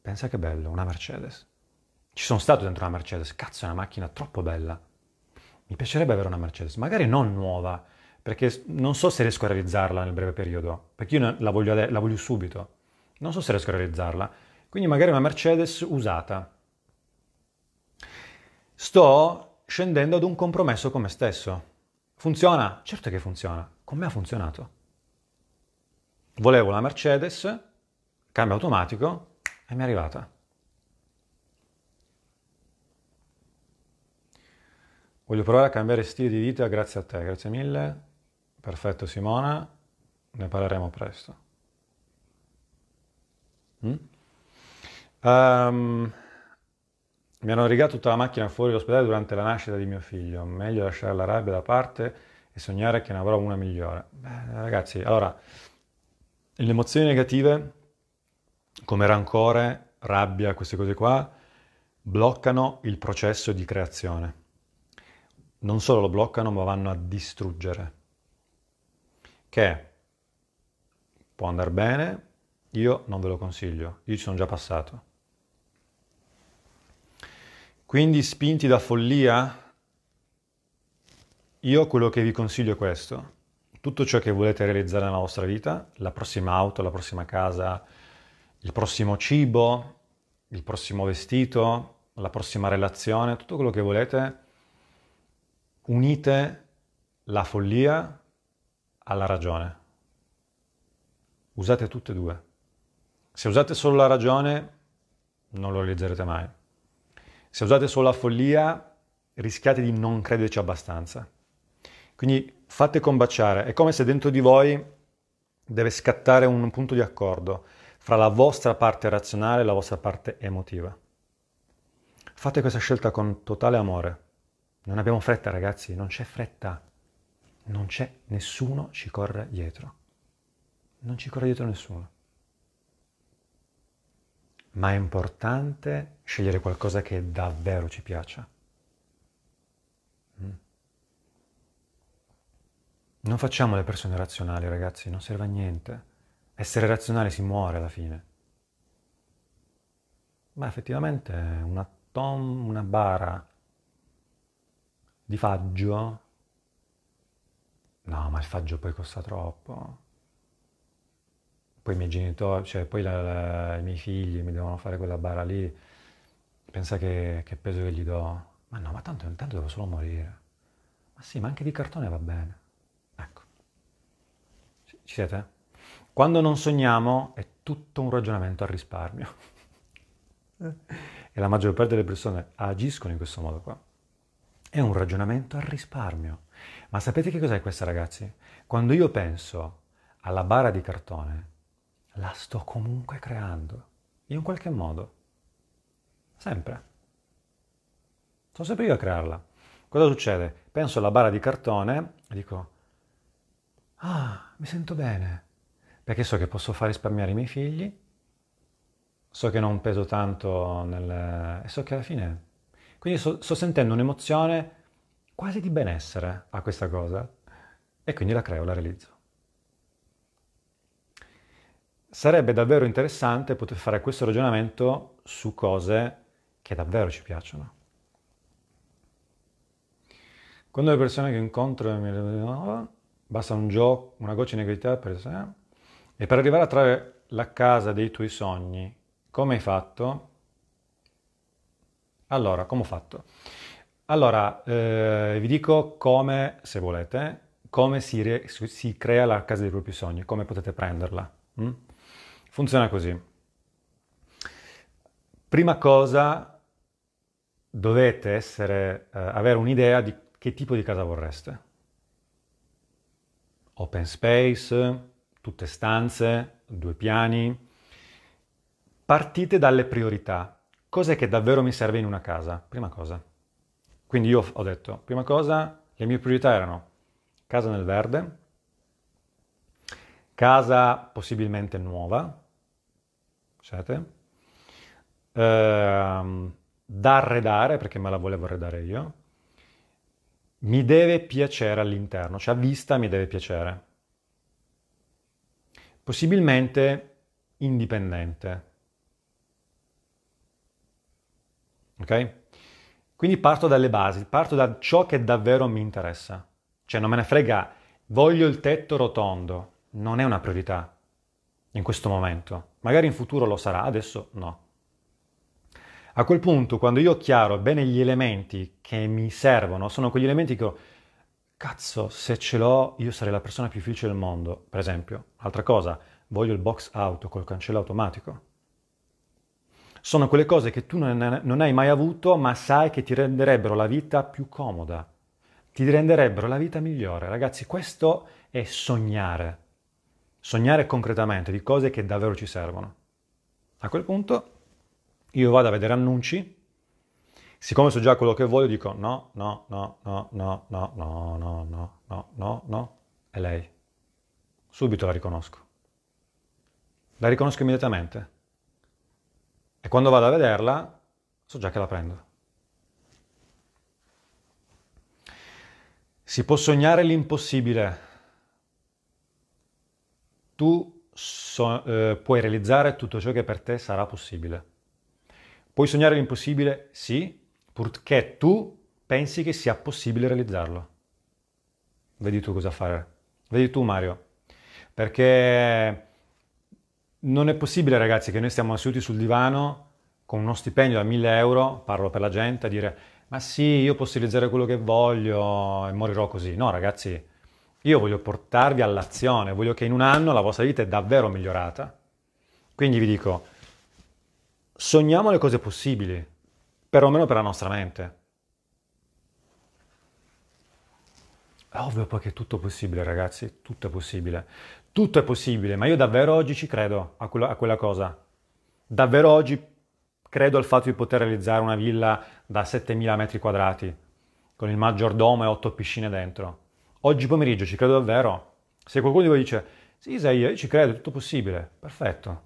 Pensa che bello, una Mercedes. Ci sono stato dentro una Mercedes, cazzo è una macchina troppo bella. Mi piacerebbe avere una Mercedes, magari non nuova, perché non so se riesco a realizzarla nel breve periodo, perché io la voglio, la voglio subito. Non so se riesco a realizzarla. Quindi magari una Mercedes usata. Sto scendendo ad un compromesso con me stesso. Funziona? Certo che funziona. Con me ha funzionato. Volevo la Mercedes, cambio automatico, e mi è arrivata. Voglio provare a cambiare stile di vita grazie a te, grazie mille. Perfetto Simona, ne parleremo presto. Mm? Um, mi hanno rigato tutta la macchina fuori dall'ospedale durante la nascita di mio figlio. Meglio lasciare la rabbia da parte e sognare che ne avrò una migliore. Beh, ragazzi, allora, le emozioni negative, come rancore, rabbia, queste cose qua, bloccano il processo di creazione. Non solo lo bloccano, ma vanno a distruggere. Che può andare bene, io non ve lo consiglio, io ci sono già passato. Quindi spinti da follia, io quello che vi consiglio è questo. Tutto ciò che volete realizzare nella vostra vita, la prossima auto, la prossima casa, il prossimo cibo, il prossimo vestito, la prossima relazione, tutto quello che volete, unite la follia alla ragione. Usate tutte e due. Se usate solo la ragione, non lo realizzerete mai. Se usate solo la follia, rischiate di non crederci abbastanza. Quindi fate combaciare. È come se dentro di voi deve scattare un punto di accordo fra la vostra parte razionale e la vostra parte emotiva. Fate questa scelta con totale amore. Non abbiamo fretta, ragazzi, non c'è fretta. Non c'è, nessuno ci corre dietro. Non ci corre dietro nessuno ma è importante scegliere qualcosa che davvero ci piaccia. Mm. Non facciamo le persone razionali, ragazzi, non serve a niente. Essere razionali si muore alla fine. Ma effettivamente una, tom, una bara di faggio... No, ma il faggio poi costa troppo poi i miei genitori, cioè poi la, la, i miei figli mi devono fare quella bara lì, pensa che, che peso che gli do. Ma no, ma tanto, tanto devo solo morire. Ma sì, ma anche di cartone va bene. Ecco. Ci siete? Quando non sogniamo è tutto un ragionamento al risparmio. e la maggior parte delle persone agiscono in questo modo qua. È un ragionamento al risparmio. Ma sapete che cos'è questa ragazzi? Quando io penso alla bara di cartone, la sto comunque creando, in qualche modo. Sempre. Sono sempre io a crearla. Cosa succede? Penso alla bara di cartone e dico, ah, mi sento bene, perché so che posso far risparmiare i miei figli, so che non peso tanto nel... e so che alla fine... Quindi sto, sto sentendo un'emozione quasi di benessere a questa cosa e quindi la creo, la realizzo. Sarebbe davvero interessante poter fare questo ragionamento su cose che davvero ci piacciono. Quando le persone che incontro mi dicono basta un gioco, una goccia di negatività per sé, e per arrivare a trovare la casa dei tuoi sogni, come hai fatto? Allora, come ho fatto? Allora, eh, vi dico come, se volete, come si, re- si, crea la casa dei propri sogni, come potete prenderla. Mm? Funziona così. Prima cosa, dovete essere, eh, avere un'idea di che tipo di casa vorreste. Open space, tutte stanze, due piani. Partite dalle priorità. Cos'è che davvero mi serve in una casa? Prima cosa. Quindi io ho detto, prima cosa, le mie priorità erano casa nel verde, casa possibilmente nuova, Scusate. ehm, da arredare, perché me la volevo arredare io, mi deve piacere all'interno, cioè a vista mi deve piacere. Possibilmente indipendente. Ok? Quindi parto dalle basi, parto da ciò che davvero mi interessa. Cioè non me ne frega, voglio il tetto rotondo, non è una priorità in questo momento. Magari in futuro lo sarà, adesso no. A quel punto, quando io ho chiaro bene gli elementi che mi servono, sono quegli elementi che ho, cazzo, se ce l'ho io sarei la persona più felice del mondo, per esempio. Altra cosa, voglio il box auto col cancello automatico. Sono quelle cose che tu non hai mai avuto, ma sai che ti renderebbero la vita più comoda, ti renderebbero la vita migliore. Ragazzi, questo è sognare. Sognare concretamente di cose che davvero ci servono. A quel punto io vado a vedere annunci, siccome so già quello che voglio, dico no, no, no, no, no, no, no, no, no, no, no, no, è lei. Subito la riconosco. La riconosco immediatamente. E quando vado a vederla, so già che la prendo. Si può sognare l'impossibile. Tu so, eh, puoi realizzare tutto ciò che per te sarà possibile. Puoi sognare l'impossibile? Sì, purché tu pensi che sia possibile realizzarlo. Vedi tu cosa fare. Vedi tu Mario. Perché non è possibile ragazzi che noi stiamo seduti sul divano con uno stipendio da 1000 euro, parlo per la gente, a dire ma sì, io posso realizzare quello che voglio e morirò così. No ragazzi, io voglio portarvi all'azione, voglio che in un anno la vostra vita è davvero migliorata. Quindi vi dico, sogniamo le cose possibili, perlomeno per la nostra mente. È ovvio poi che è tutto possibile, ragazzi, tutto è possibile. Tutto è possibile, ma io davvero oggi ci credo a quella, a quella cosa. Davvero oggi credo al fatto di poter realizzare una villa da 7000 metri quadrati, con il maggiordomo e 8 piscine dentro. Oggi pomeriggio ci credo davvero. Se qualcuno di voi dice, sì Isaia, io ci credo, è tutto possibile, perfetto.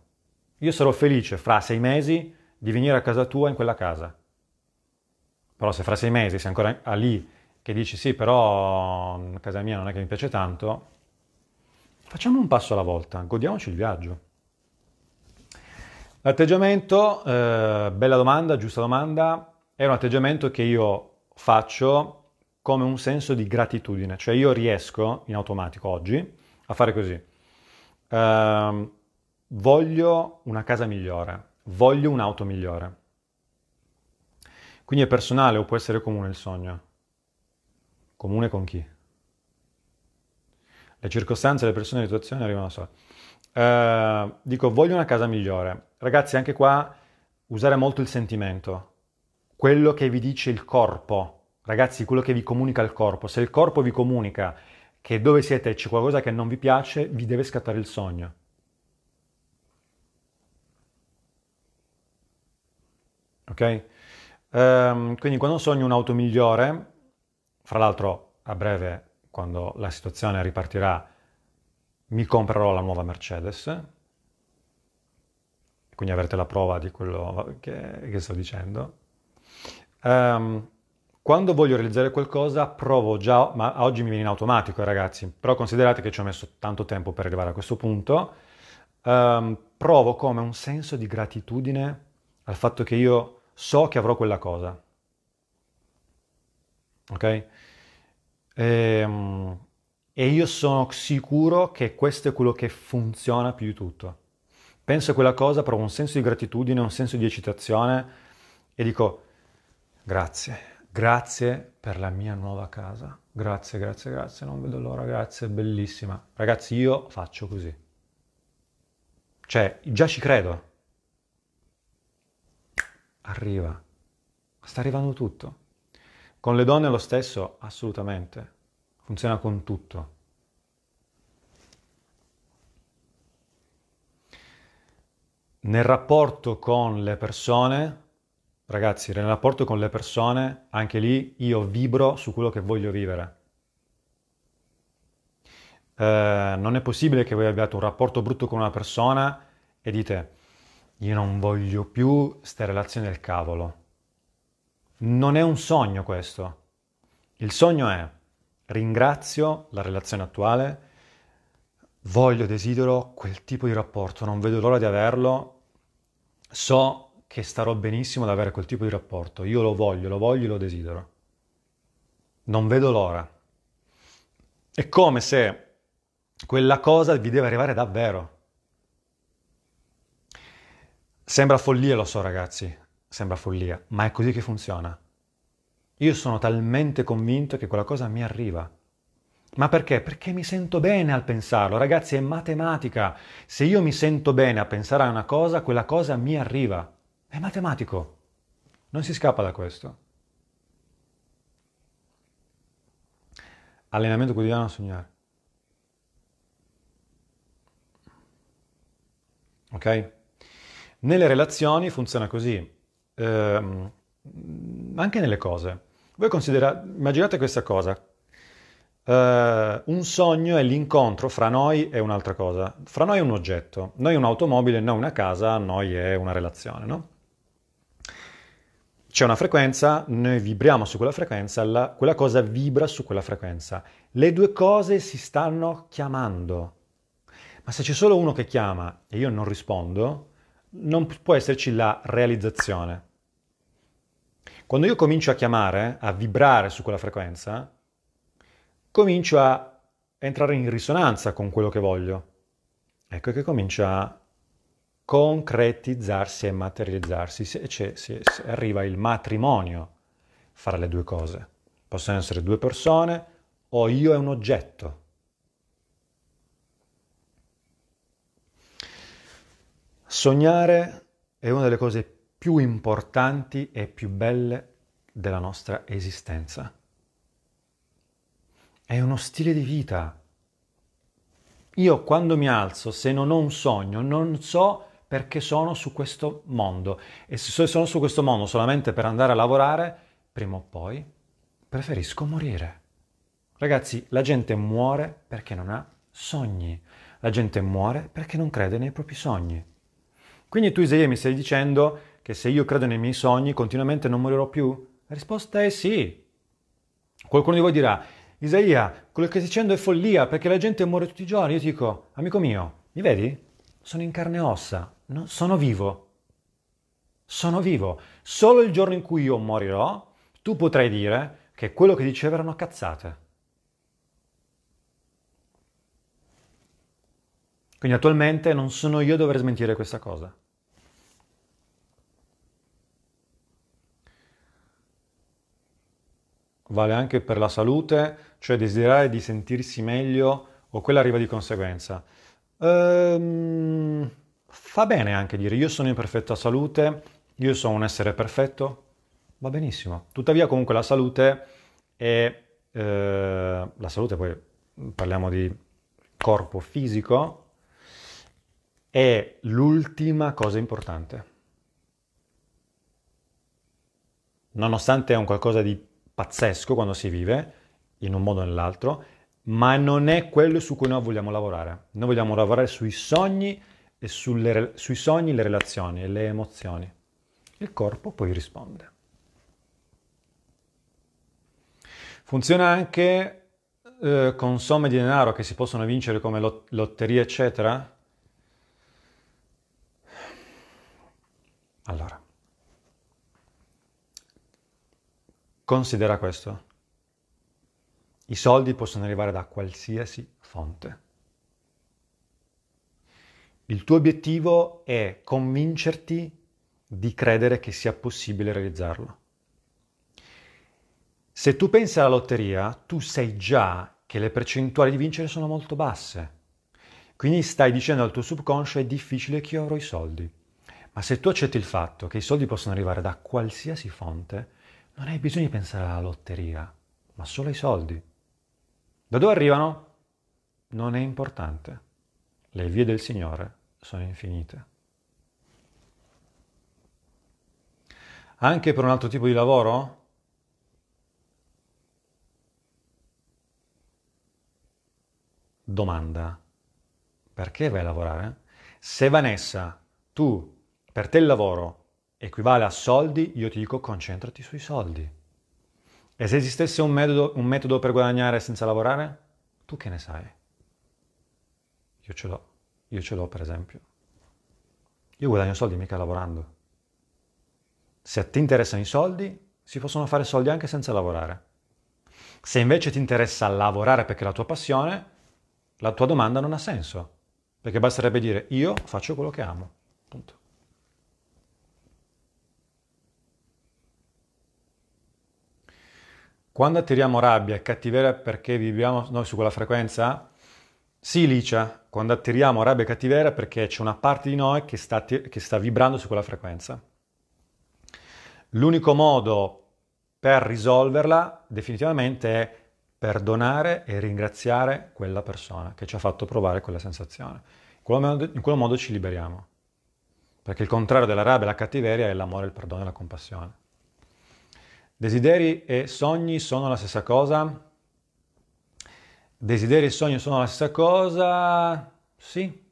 Io sarò felice fra sei mesi di venire a casa tua in quella casa. Però se fra sei mesi sei ancora lì che dici sì, però casa mia non è che mi piace tanto, facciamo un passo alla volta, godiamoci il viaggio. L'atteggiamento, eh, bella domanda, giusta domanda, è un atteggiamento che io faccio come un senso di gratitudine, cioè io riesco in automatico oggi a fare così. Uh, voglio una casa migliore, voglio un'auto migliore. Quindi è personale o può essere comune il sogno? Comune con chi? Le circostanze, le persone, le situazioni arrivano sole. Uh, dico, voglio una casa migliore. Ragazzi, anche qua usare molto il sentimento, quello che vi dice il corpo. Ragazzi, quello che vi comunica il corpo. Se il corpo vi comunica che dove siete c'è qualcosa che non vi piace, vi deve scattare il sogno. ok? Um, quindi quando sogno un'auto migliore, fra l'altro a breve, quando la situazione ripartirà, mi comprerò la nuova Mercedes, quindi avrete la prova di quello che, che sto dicendo. Um, quando voglio realizzare qualcosa provo già, ma oggi mi viene in automatico ragazzi, però considerate che ci ho messo tanto tempo per arrivare a questo punto, um, provo come un senso di gratitudine al fatto che io so che avrò quella cosa. Ok? E, ehm, e io sono sicuro che questo è quello che funziona più di tutto. Penso a quella cosa, provo un senso di gratitudine, un senso di eccitazione e dico grazie, grazie per la mia nuova casa. Grazie, grazie, grazie, non vedo l'ora, grazie, bellissima. Ragazzi, io faccio così. Cioè, già ci credo arriva. Sta arrivando tutto. Con le donne lo stesso? Assolutamente. Funziona con tutto. Nel rapporto con le persone, ragazzi, nel rapporto con le persone, anche lì io vibro su quello che voglio vivere. Eh, non è possibile che voi abbiate un rapporto brutto con una persona e dite io non voglio più queste relazioni del cavolo. Non è un sogno questo. Il sogno è ringrazio la relazione attuale, voglio, desidero quel tipo di rapporto, non vedo l'ora di averlo, so che starò benissimo ad avere quel tipo di rapporto, io lo voglio, lo voglio, lo desidero. Non vedo l'ora. È come se quella cosa vi deve arrivare davvero. Sembra follia, lo so ragazzi, sembra follia, ma è così che funziona. Io sono talmente convinto che quella cosa mi arriva. Ma perché? Perché mi sento bene al pensarlo. Ragazzi, è matematica. Se io mi sento bene a pensare a una cosa, quella cosa mi arriva. È matematico. Non si scappa da questo. Allenamento quotidiano a sognare. Ok? Nelle relazioni funziona così, ehm, anche nelle cose. Voi considerate, immaginate questa cosa, eh, un sogno è l'incontro fra noi e un'altra cosa. Fra noi è un oggetto, noi è un'automobile, noi una casa, noi è una relazione, no? C'è una frequenza, noi vibriamo su quella frequenza, la, quella cosa vibra su quella frequenza. Le due cose si stanno chiamando. Ma se c'è solo uno che chiama e io non rispondo, non può esserci la realizzazione. Quando io comincio a chiamare, a vibrare su quella frequenza, comincio a entrare in risonanza con quello che voglio. Ecco che comincia concretizzarsi e materializzarsi e cioè, si, si arriva il matrimonio fra le due cose. Possono essere due persone o io e un oggetto. Sognare è una delle cose più importanti e più belle della nostra esistenza. È uno stile di vita. Io quando mi alzo, se non ho un sogno, non so perché sono su questo mondo. E se sono su questo mondo solamente per andare a lavorare, prima o poi preferisco morire. Ragazzi, la gente muore perché non ha sogni. La gente muore perché non crede nei propri sogni. Quindi tu Isaia mi stai dicendo che se io credo nei miei sogni continuamente non morirò più? La risposta è sì. Qualcuno di voi dirà, Isaia, quello che stai dicendo è follia perché la gente muore tutti i giorni. Io ti dico, amico mio, mi vedi? Sono in carne e ossa, no, sono vivo. Sono vivo. Solo il giorno in cui io morirò, tu potrai dire che quello che dicevo erano cazzate. Quindi attualmente non sono io a dover smentire questa cosa. Vale anche per la salute, cioè desiderare di sentirsi meglio o quella arriva di conseguenza. Ehm, fa bene anche dire io sono in perfetta salute, io sono un essere perfetto, va benissimo. Tuttavia comunque la salute è... Eh, la salute poi parliamo di corpo fisico, è l'ultima cosa importante. Nonostante è un qualcosa di pazzesco quando si vive, in un modo o nell'altro, ma non è quello su cui noi vogliamo lavorare. Noi vogliamo lavorare sui sogni e sulle, sui sogni, le relazioni e le emozioni. Il corpo poi risponde. Funziona anche eh, con somme di denaro che si possono vincere come lot- lotterie, eccetera? Allora, considera questo. I soldi possono arrivare da qualsiasi fonte. Il tuo obiettivo è convincerti di credere che sia possibile realizzarlo. Se tu pensi alla lotteria, tu sai già che le percentuali di vincere sono molto basse. Quindi stai dicendo al tuo subconscio è difficile che io avrò i soldi. Ma se tu accetti il fatto che i soldi possono arrivare da qualsiasi fonte, non hai bisogno di pensare alla lotteria, ma solo ai soldi. Da dove arrivano? Non è importante. Le vie del Signore sono infinite. Anche per un altro tipo di lavoro? Domanda. Perché vai a lavorare? Se Vanessa, tu per te il lavoro equivale a soldi, io ti dico concentrati sui soldi. E se esistesse un metodo, un metodo per guadagnare senza lavorare, tu che ne sai? Io ce l'ho, io ce l'ho per esempio. Io guadagno soldi mica lavorando. Se a te interessano i soldi, si possono fare soldi anche senza lavorare. Se invece ti interessa lavorare perché è la tua passione, la tua domanda non ha senso, perché basterebbe dire io faccio quello che amo. Punto. Quando attiriamo rabbia e cattiveria perché viviamo noi su quella frequenza, sì, Licia, quando attiriamo rabbia e cattiveria perché c'è una parte di noi che sta, che sta vibrando su quella frequenza. L'unico modo per risolverla definitivamente è perdonare e ringraziare quella persona che ci ha fatto provare quella sensazione. In quel modo, in quel modo ci liberiamo. Perché il contrario della rabbia e la cattiveria è l'amore, il perdono e la compassione. Desideri e sogni sono la stessa cosa? Desideri e sogni sono la stessa cosa? Sì.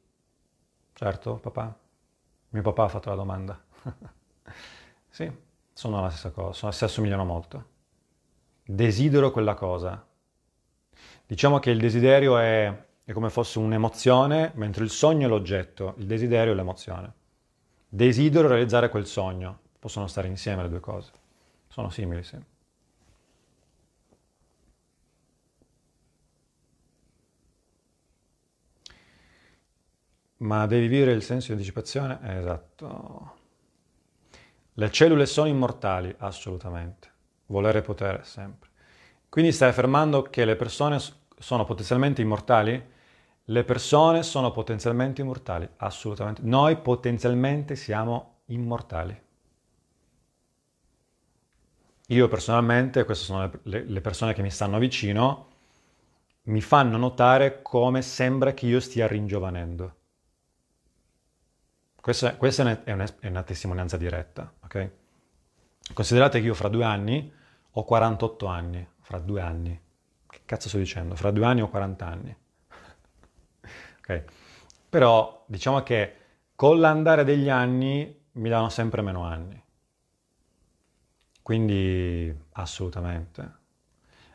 Certo, papà. Mio papà ha fatto la domanda. sì sono la stessa cosa, si assomigliano molto. Desidero quella cosa. Diciamo che il desiderio è, è come fosse un'emozione, mentre il sogno è l'oggetto, il desiderio è l'emozione. Desidero realizzare quel sogno. Possono stare insieme le due cose. Sono simili, sì. Ma devi vivere il senso di anticipazione? Esatto. Le cellule sono immortali, assolutamente. Volere e potere, sempre. Quindi stai affermando che le persone sono potenzialmente immortali? Le persone sono potenzialmente immortali, assolutamente. Noi potenzialmente siamo immortali. Io personalmente, queste sono le persone che mi stanno vicino, mi fanno notare come sembra che io stia ringiovanendo. Questa, questa è, una, è, una, testimonianza diretta, ok? Considerate che io fra due anni ho 48 anni, fra due anni. Che cazzo sto dicendo? Fra due anni ho 40 anni. ok? Però diciamo che con l'andare degli anni mi danno sempre meno anni. Quindi assolutamente.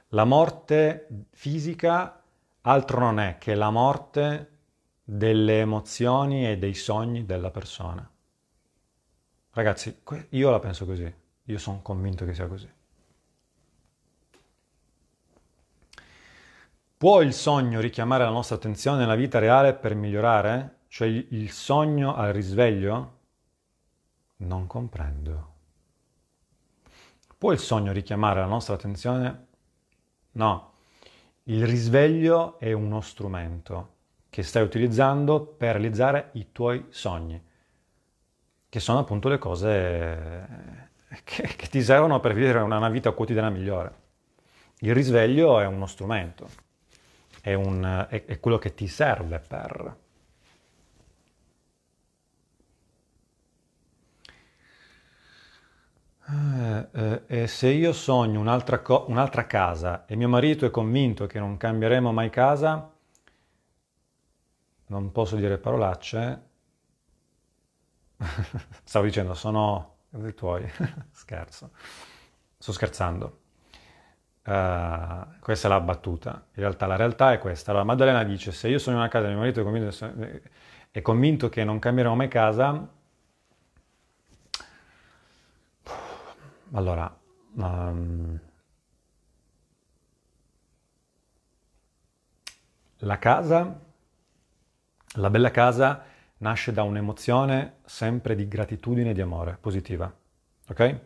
La morte fisica altro non è che la morte delle emozioni e dei sogni della persona. Ragazzi, io la penso così, io sono convinto che sia così. Può il sogno richiamare la nostra attenzione nella vita reale per migliorare? Cioè il sogno al risveglio? Non comprendo. Può il sogno richiamare la nostra attenzione? No. Il risveglio è uno strumento che stai utilizzando per realizzare i tuoi sogni, che sono appunto le cose che, che ti servono per vivere una, una, vita quotidiana migliore. Il risveglio è uno strumento, è, un, è, è quello che ti serve per... Eh, eh, se io sogno un'altra, co- un'altra, casa e mio marito è convinto che non cambieremo mai casa, non posso dire parolacce, stavo dicendo sono dei tuoi, scherzo, sto scherzando. Uh, questa è la battuta, in realtà la realtà è questa. Allora Maddalena dice, se io sono in una casa e mio marito è convinto, è convinto che non cambieremo mai casa, allora... Um, la casa la bella casa nasce da un'emozione sempre di gratitudine e di amore, positiva. Ok?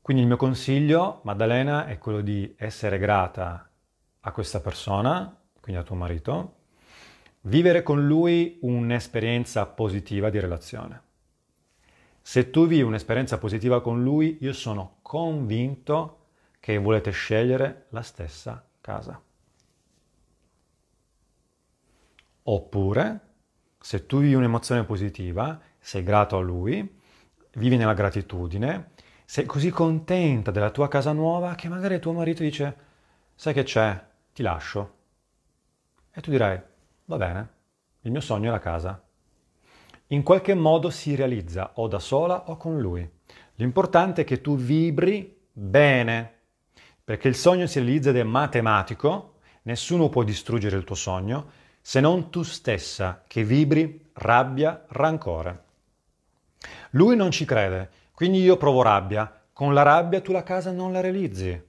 Quindi il mio consiglio, Maddalena, è quello di essere grata a questa persona, quindi a tuo marito, vivere con lui un'esperienza positiva di relazione. Se tu vivi un'esperienza positiva con lui, io sono convinto che volete scegliere la stessa casa. Oppure, se tu vivi un'emozione positiva, sei grato a lui, vivi nella gratitudine, sei così contenta della tua casa nuova che magari tuo marito dice, sai che c'è, ti lascio. E tu dirai, va bene, il mio sogno è la casa. in qualche modo si realizza o da sola o con lui. L'importante è che tu vibri bene, perché il sogno si realizza ed è matematico, nessuno può distruggere il tuo sogno, se non tu stessa che vibri rabbia, rancore. Lui non ci crede, quindi io provo rabbia. Con la rabbia tu la casa non la realizzi.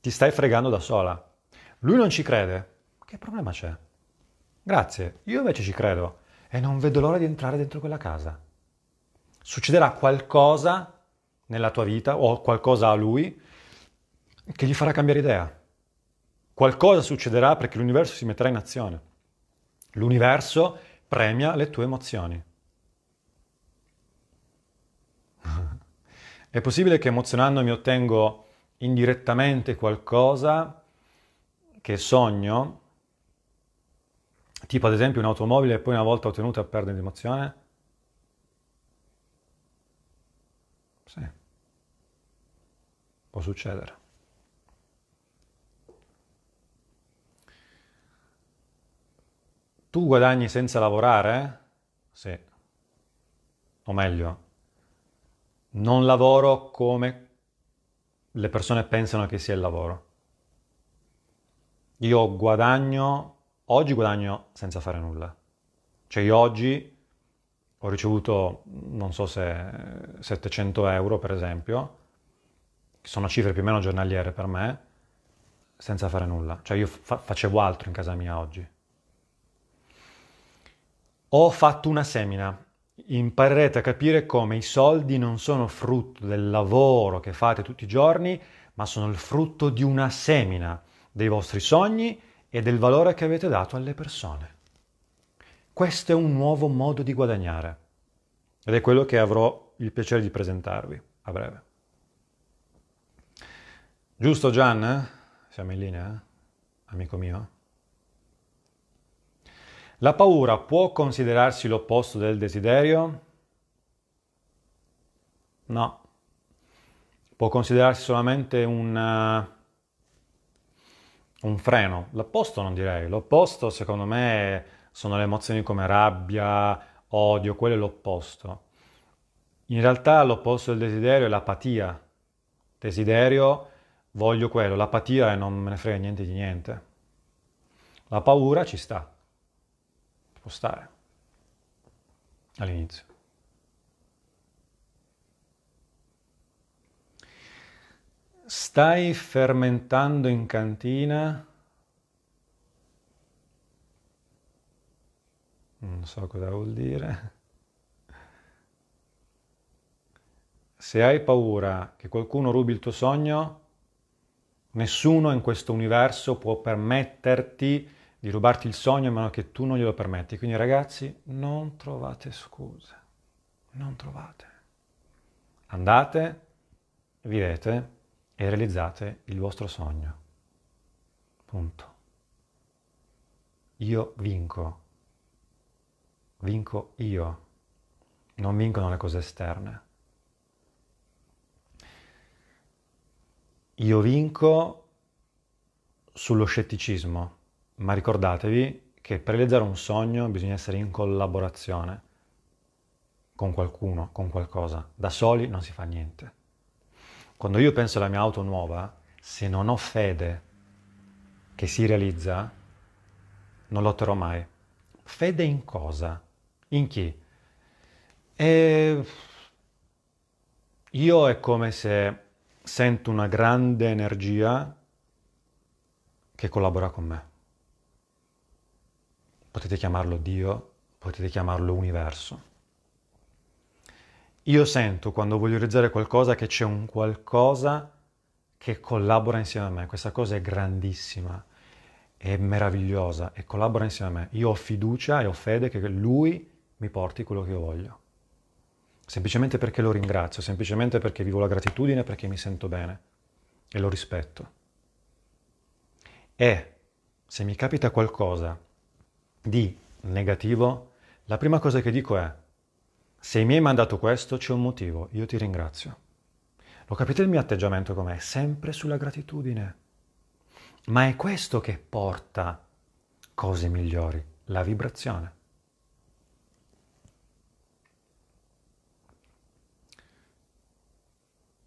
Ti stai fregando da sola. Lui non ci crede. Che problema c'è? Grazie, io invece ci credo e non vedo l'ora di entrare dentro quella casa. Succederà qualcosa nella tua vita o qualcosa a lui che gli farà cambiare idea. Qualcosa succederà perché l'universo si metterà in azione. L'universo premia le tue emozioni. È possibile che emozionandomi ottengo indirettamente qualcosa che sogno, tipo ad esempio un'automobile e poi una volta ottenuta perde di emozione? Sì, può succedere. Tu guadagni senza lavorare? Sì. O meglio, non lavoro come le persone pensano che sia il lavoro. Io guadagno, oggi guadagno senza fare nulla. Cioè io oggi ho ricevuto, non so se 700 euro per esempio, che sono cifre più o meno giornaliere per me, senza fare nulla. Cioè io fa- facevo altro in casa mia oggi. Ho fatto una semina. Imparerete a capire come i soldi non sono frutto del lavoro che fate tutti i giorni, ma sono il frutto di una semina dei vostri sogni e del valore che avete dato alle persone. Questo è un nuovo modo di guadagnare ed è quello che avrò il piacere di presentarvi a breve. Giusto Gian? Siamo in linea? Amico mio? La paura può considerarsi l'opposto del desiderio? No, può considerarsi solamente un, uh, un freno. L'opposto non direi, l'opposto secondo me sono le emozioni come rabbia, odio, quello è l'opposto. In realtà l'opposto del desiderio è l'apatia. Desiderio, voglio quello, l'apatia è non me ne frega niente di niente. La paura ci sta può stare all'inizio. Stai fermentando in cantina? Non so cosa vuol dire. Se hai paura che qualcuno rubi il tuo sogno, nessuno in questo universo può permetterti di rubarti il sogno a meno che tu non glielo permetti. Quindi ragazzi, non trovate scuse, non trovate. Andate, vivete e realizzate il vostro sogno. Punto. Io vinco. Vinco io. Non vincono le cose esterne. Io vinco sullo scetticismo ma ricordatevi che per realizzare un sogno bisogna essere in collaborazione con qualcuno, con qualcosa. Da soli non si fa niente. Quando io penso alla mia auto nuova, se non ho fede che si realizza, non lotterò mai. Fede in cosa? In chi? E io è come se sento una grande energia che collabora con me potete chiamarlo Dio, potete chiamarlo universo. Io sento quando voglio realizzare qualcosa che c'è un qualcosa che collabora insieme a me. Questa cosa è grandissima, è meravigliosa e collabora insieme a me. Io ho fiducia e ho fede che lui mi porti quello che io voglio. Semplicemente perché lo ringrazio, semplicemente perché vivo la gratitudine, perché mi sento bene e lo rispetto. E se mi capita qualcosa di negativo, la prima cosa che dico è, se mi hai mandato questo c'è un motivo, io ti ringrazio. Lo capite il mio atteggiamento com'è? Sempre sulla gratitudine. Ma è questo che porta cose migliori, la vibrazione.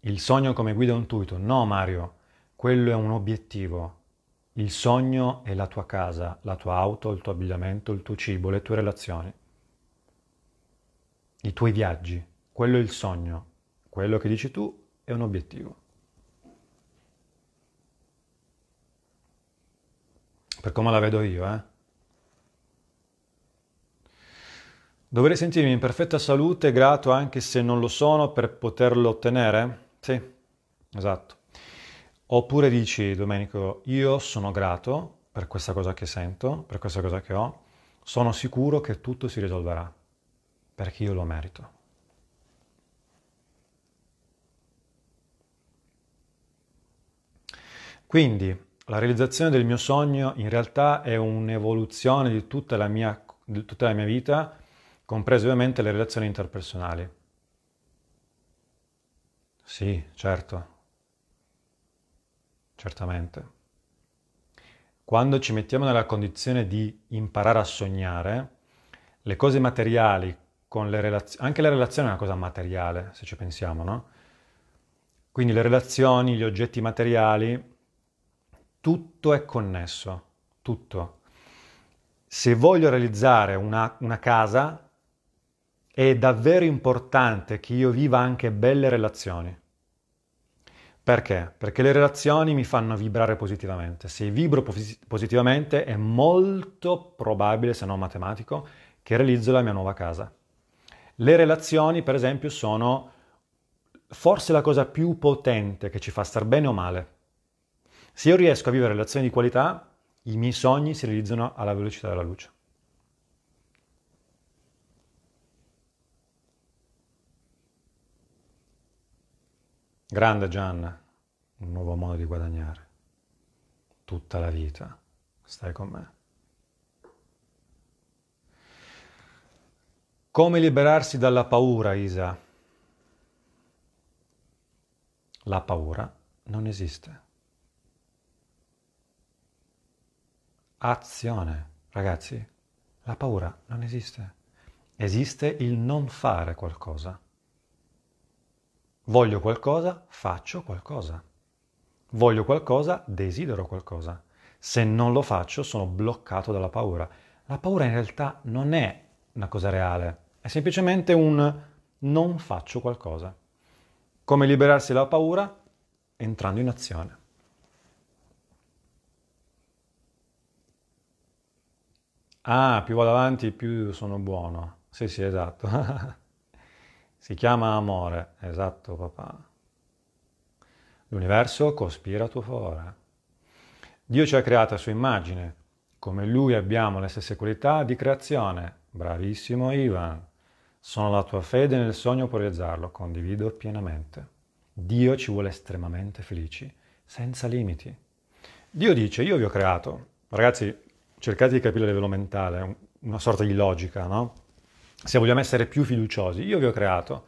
Il sogno come guida intuito? No Mario, quello è un obiettivo, il sogno è la tua casa, la tua auto, il tuo abbigliamento, il tuo cibo, le tue relazioni, i tuoi viaggi. Quello è il sogno. Quello che dici tu è un obiettivo. Per come la vedo io, eh? Dovrei sentirmi in perfetta salute grato anche se non lo sono per poterlo ottenere? Sì, esatto. Oppure dici, Domenico, io sono grato per questa cosa che sento, per questa cosa che ho, sono sicuro che tutto si risolverà, perché io lo merito. Quindi la realizzazione del mio sogno in realtà è un'evoluzione di tutta la mia, tutta la mia vita, comprese ovviamente le relazioni interpersonali. Sì, certo, certamente. Quando ci mettiamo nella condizione di imparare a sognare, le cose materiali le relazioni, anche la relazione è una cosa materiale, se ci pensiamo, no? Quindi le relazioni, gli oggetti materiali tutto è connesso, tutto. Se voglio realizzare una, una casa, è davvero importante che io viva anche belle relazioni. Perché? Perché le relazioni mi fanno vibrare positivamente. Se vibro positivamente è molto probabile, se non matematico, che realizzo la mia nuova casa. Le relazioni, per esempio, sono forse la cosa più potente che ci fa star bene o male. Se io riesco a vivere relazioni di qualità, i miei sogni si realizzano alla velocità della luce. Grande Gian, un nuovo modo di guadagnare. Tutta la vita. Stai con me. Come liberarsi dalla paura, Isa? La paura non esiste. azione. Ragazzi, la paura non esiste. Esiste il non fare qualcosa. Voglio qualcosa, faccio qualcosa. Voglio qualcosa, desidero qualcosa. Se non lo faccio, sono bloccato dalla paura. La paura in realtà non è una cosa reale, è semplicemente un non faccio qualcosa. Come liberarsi dalla paura? Entrando in azione. Ah, più vado avanti, più sono buono. Sì, sì, esatto. si chiama amore, esatto, papà. L'universo cospira a tuo favore. Dio ci ha creato a sua immagine. Come Lui abbiamo le stesse qualità di creazione. Bravissimo Ivan. Sono la tua fede nel sogno per realizzarlo. Condivido pienamente. Dio ci vuole estremamente felici, senza limiti. Dio dice, io vi ho creato. Ragazzi, cercate di capire a livello mentale, una sorta di logica, no? Se vogliamo essere più fiduciosi, io vi ho creato.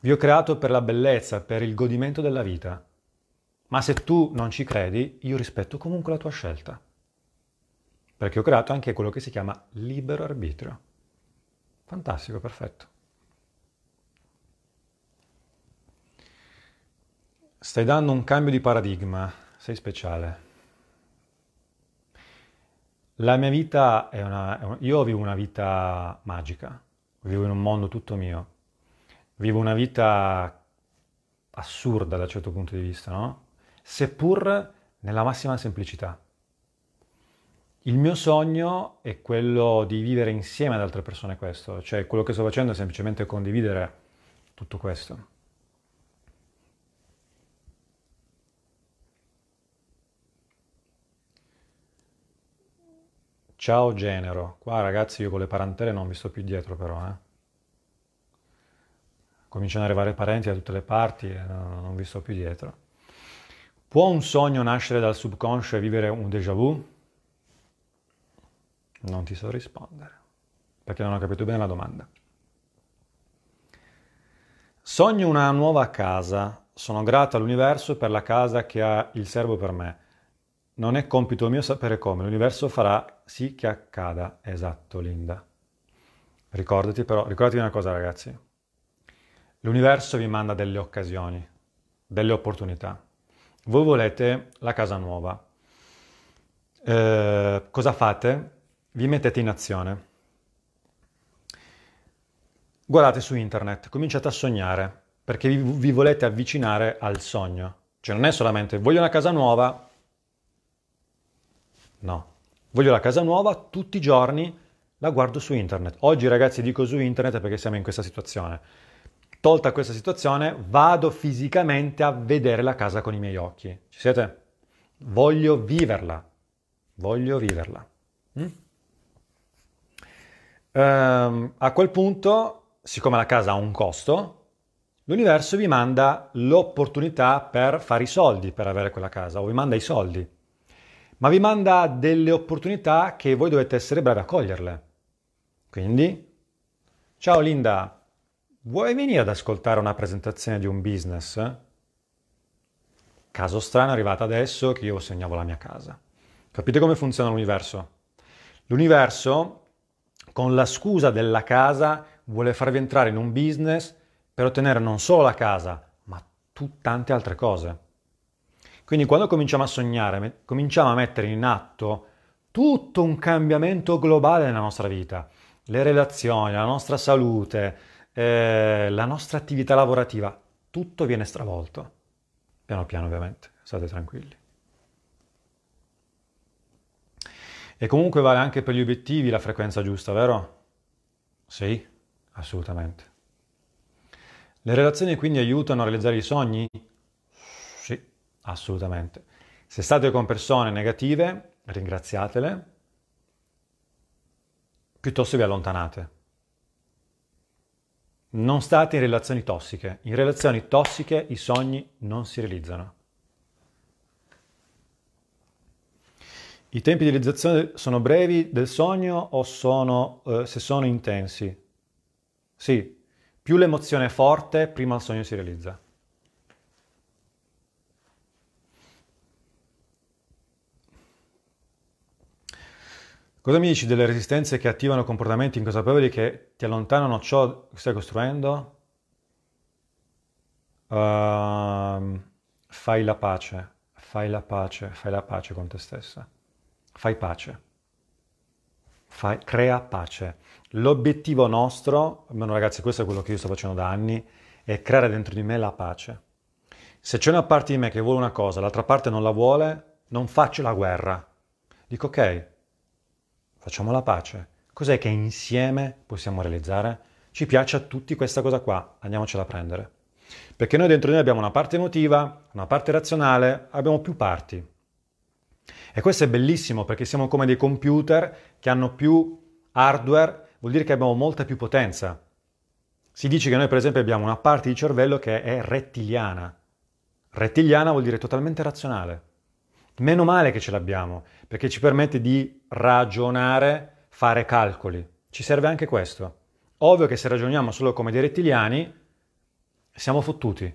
Vi ho creato per la bellezza, per il godimento della vita. Ma se tu non ci credi, io rispetto comunque la tua scelta. Perché ho creato anche quello che si chiama libero arbitrio. Fantastico, perfetto. Stai dando un cambio di paradigma, sei speciale. La mia vita è una, io vivo una vita magica, vivo in un mondo tutto mio, vivo una vita assurda da un certo punto di vista, no? Seppur nella massima semplicità. Il mio sogno è quello di vivere insieme ad altre persone questo, cioè quello che sto facendo è semplicemente condividere tutto questo. Ciao genero. Qua ragazzi io con le parentele non mi sto più dietro però, eh. Cominciano ad arrivare parenti da tutte le parti e non, non vi sto più dietro. Può un sogno nascere dal subconscio e vivere un déjà vu? Non ti so rispondere, perché non ho capito bene la domanda. Sogno una nuova casa. Sono grato all'universo per la casa che ha il servo per me. Non è compito mio sapere come, l'universo farà sì che accada. Esatto, Linda. Ricordati però, ricordati una cosa ragazzi. L'universo vi manda delle occasioni, delle opportunità. Voi volete la casa nuova. Eh, cosa fate? Vi mettete in azione. Guardate su internet, cominciate a sognare, perché vi, vi volete avvicinare al sogno. Cioè non è solamente voglio una casa nuova, no. Voglio la casa nuova tutti i giorni, la guardo su internet. Oggi ragazzi dico su internet perché siamo in questa situazione. Tolta questa situazione, vado fisicamente a vedere la casa con i miei occhi. Ci siete? Voglio viverla. Voglio viverla. Mm? Ehm, a quel punto, siccome la casa ha un costo, l'universo vi manda l'opportunità per fare i soldi per avere quella casa o vi manda i soldi, ma vi manda delle opportunità che voi dovete essere bravi a coglierle. Quindi, ciao Linda, Vuoi venire ad ascoltare una presentazione di un business? Caso strano è arrivato adesso che io segnavo la mia casa. Capite come funziona l'universo? L'universo, con la scusa della casa, vuole farvi entrare in un business per ottenere non solo la casa, ma tante altre cose. Quindi quando cominciamo a sognare, cominciamo a mettere in atto tutto un cambiamento globale nella nostra vita, le relazioni, la nostra salute, eh, la nostra attività lavorativa, tutto viene stravolto. Piano piano ovviamente, state tranquilli. E comunque vale anche per gli obiettivi la frequenza giusta, vero? Sì, assolutamente. Le relazioni quindi aiutano a realizzare i sogni? Assolutamente. Se state con persone negative, ringraziatele, piuttosto vi allontanate. Non state in relazioni tossiche. In relazioni tossiche i sogni non si realizzano. I tempi di realizzazione sono brevi del sogno o sono, eh, se sono intensi? Sì, più l'emozione è forte, prima il sogno si realizza. Cosa mi dici delle resistenze che attivano comportamenti inconsapevoli che ti allontanano ciò che stai costruendo? Uh, fai la pace, fai la pace, fai la pace con te stessa. Fai pace. Fai, crea pace. L'obiettivo nostro, almeno ragazzi, questo è quello che io sto facendo da anni, è creare dentro di me la pace. Se c'è una parte di me che vuole una cosa, l'altra parte non la vuole, non faccio la guerra. Dico ok, facciamo la pace. Cos'è che insieme possiamo realizzare? Ci piace a tutti questa cosa qua, andiamocela a prendere. Perché noi dentro di noi abbiamo una parte emotiva, una parte razionale, abbiamo più parti. E questo è bellissimo perché siamo come dei computer che hanno più hardware, vuol dire che abbiamo molta più potenza. Si dice che noi per esempio abbiamo una parte di cervello che è rettiliana. Rettiliana vuol dire totalmente razionale. Meno male che ce l'abbiamo, perché ci permette di ragionare, fare calcoli. Ci serve anche questo. Ovvio che se ragioniamo solo come dei rettiliani, siamo fottuti.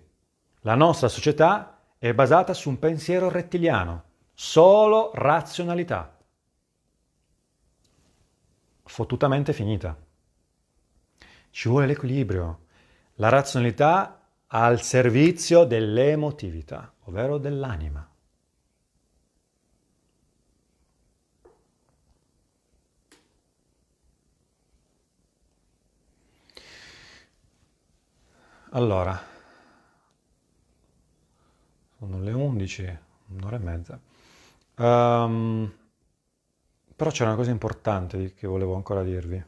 La nostra società è basata su un pensiero rettiliano, solo razionalità. Fottutamente finita. Ci vuole l'equilibrio, la razionalità al servizio dell'emotività, ovvero dell'anima. Allora, sono le 11, un'ora e mezza. Um, però c'è una cosa importante che volevo ancora dirvi.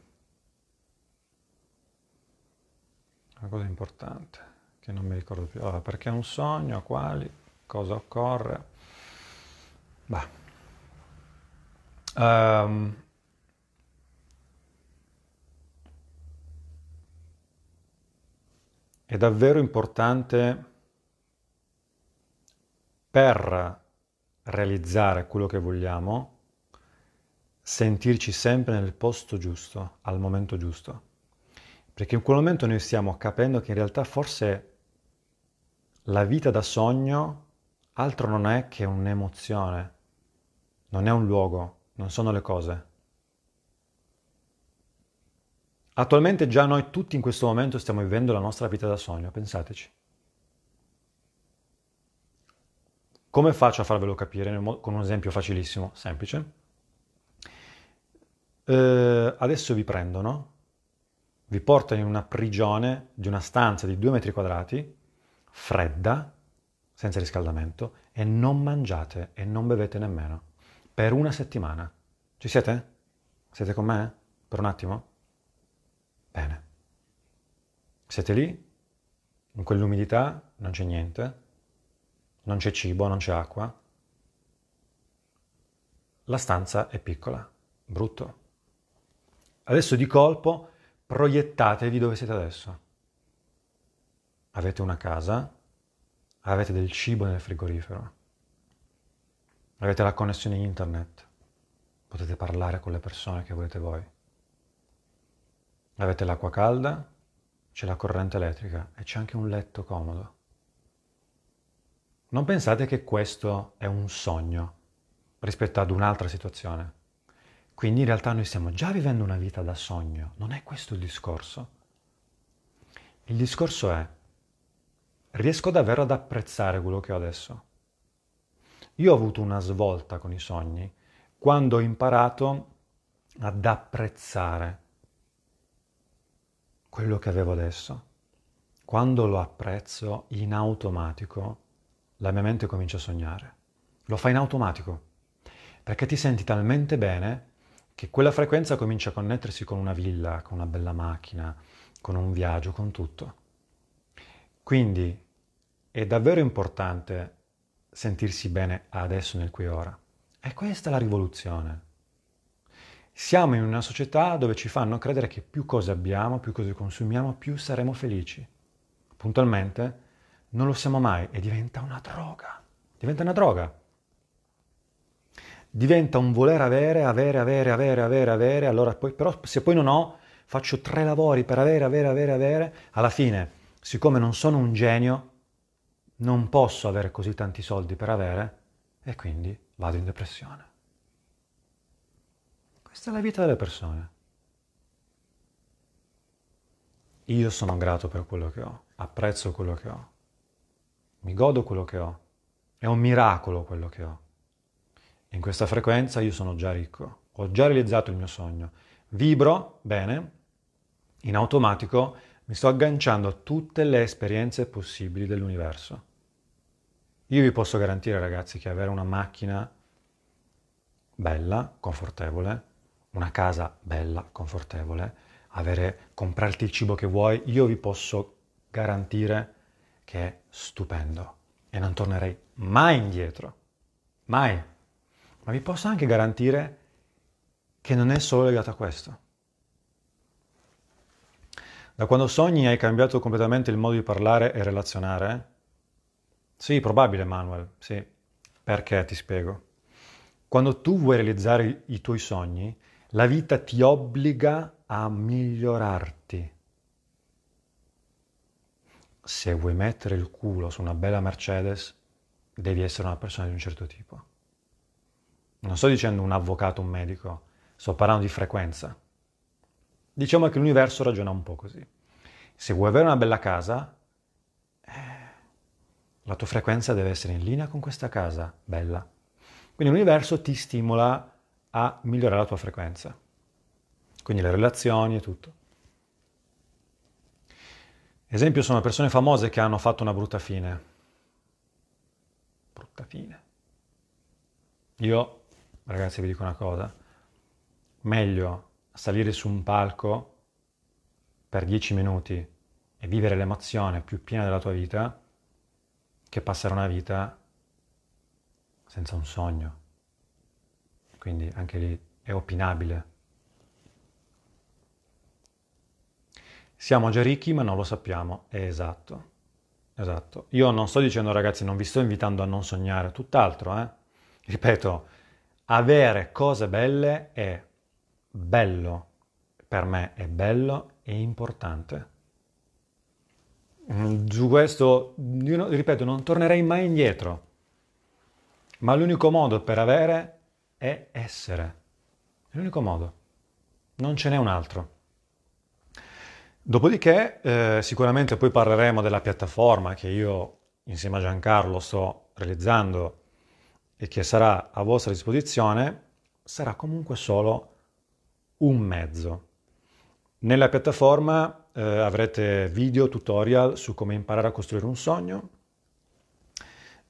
Una cosa importante che non mi ricordo più. Allora, perché è un sogno? Quali? Cosa occorre? Bah. Um, È davvero importante per realizzare quello che vogliamo sentirci sempre nel posto giusto, al momento giusto. Perché in quel momento noi stiamo capendo che in realtà forse la vita da sogno altro non è che un'emozione, non è un luogo, non sono le cose. Attualmente già noi tutti in questo momento stiamo vivendo la nostra vita da sogno, pensateci. Come faccio a farvelo capire? Con un esempio facilissimo, semplice. Eh, adesso vi prendono, vi portano in una prigione di una stanza di due metri quadrati, fredda, senza riscaldamento, e non mangiate e non bevete nemmeno, per una settimana. Ci siete? Siete con me? Per un attimo? Bene. Siete lì? In quell'umidità non c'è niente, non c'è cibo, non c'è acqua. La stanza è piccola, brutto. Adesso di colpo proiettatevi dove siete adesso. Avete una casa, avete del cibo nel frigorifero, avete la connessione internet, potete parlare con le persone che volete voi. Avete l'acqua calda, c'è la corrente elettrica e c'è anche un letto comodo. Non pensate che questo è un sogno rispetto ad un'altra situazione. Quindi in realtà noi stiamo già vivendo una vita da sogno, non è questo il discorso. Il discorso è, riesco davvero ad apprezzare quello che ho adesso? Io ho avuto una svolta con i sogni quando ho imparato ad apprezzare quello che avevo adesso. Quando lo apprezzo in automatico, la mia mente comincia a sognare. Lo fa in automatico, perché ti senti talmente bene che quella frequenza comincia a connettersi con una villa, con una bella macchina, con un viaggio, con tutto. Quindi è davvero importante sentirsi bene adesso nel qui e ora. E questa è la rivoluzione. Siamo in una società dove ci fanno credere che più cose abbiamo, più cose consumiamo, più saremo felici. Puntualmente non lo siamo mai e diventa una droga. Diventa una droga. Diventa un voler avere, avere, avere, avere, avere, avere, allora poi, però se poi non ho, faccio tre lavori per avere, avere, avere, avere, alla fine, siccome non sono un genio, non posso avere così tanti soldi per avere e quindi vado in depressione. Questa è la vita delle persone. Io sono grato per quello che ho, apprezzo quello che ho mi godo quello che ho. È un miracolo quello che ho. In questa frequenza io sono già ricco, ho già realizzato il mio sogno. Vibro bene, in automatico mi sto agganciando a tutte le esperienze possibili dell'universo. Io vi posso garantire, ragazzi, che avere una macchina bella, confortevole, una casa bella, confortevole, avere, comprarti il cibo che vuoi, io vi posso garantire che è stupendo e non tornerei mai indietro, mai. Ma vi posso anche garantire che non è solo legato a questo. Da quando sogni hai cambiato completamente il modo di parlare e relazionare? Sì, probabile Manuel, sì. Perché ti spiego. Quando tu vuoi realizzare i tuoi sogni, la vita ti obbliga a migliorarti se vuoi mettere il culo su una bella Mercedes, devi essere una persona di un certo tipo. Non sto dicendo un avvocato, un medico, sto parlando di frequenza. Diciamo che l'universo ragiona un po' così. Se vuoi avere una bella casa, eh, la tua frequenza deve essere in linea con questa casa bella. Quindi l'universo ti stimola a migliorare la tua frequenza. Quindi le relazioni e tutto. Esempio sono persone famose che hanno fatto una brutta fine. Brutta fine. Io, ragazzi, vi dico una cosa. Meglio salire su un palco per dieci minuti e vivere l'emozione più piena della tua vita che passare una vita senza un sogno. Quindi anche lì è opinabile Siamo già ricchi ma non lo sappiamo, è esatto. Esatto. Io non sto dicendo ragazzi, non vi sto invitando a non sognare, tutt'altro, eh. Ripeto, avere cose belle è bello, per me è bello e importante. Mm, su questo, io, ripeto, non tornerei mai indietro, ma l'unico modo per avere è essere. È l'unico modo, non ce n'è un altro. Dopodiché eh, sicuramente poi parleremo della piattaforma che io insieme a Giancarlo sto realizzando e che sarà a vostra disposizione sarà comunque solo un mezzo. Nella piattaforma eh, avrete video tutorial su come imparare a costruire un sogno,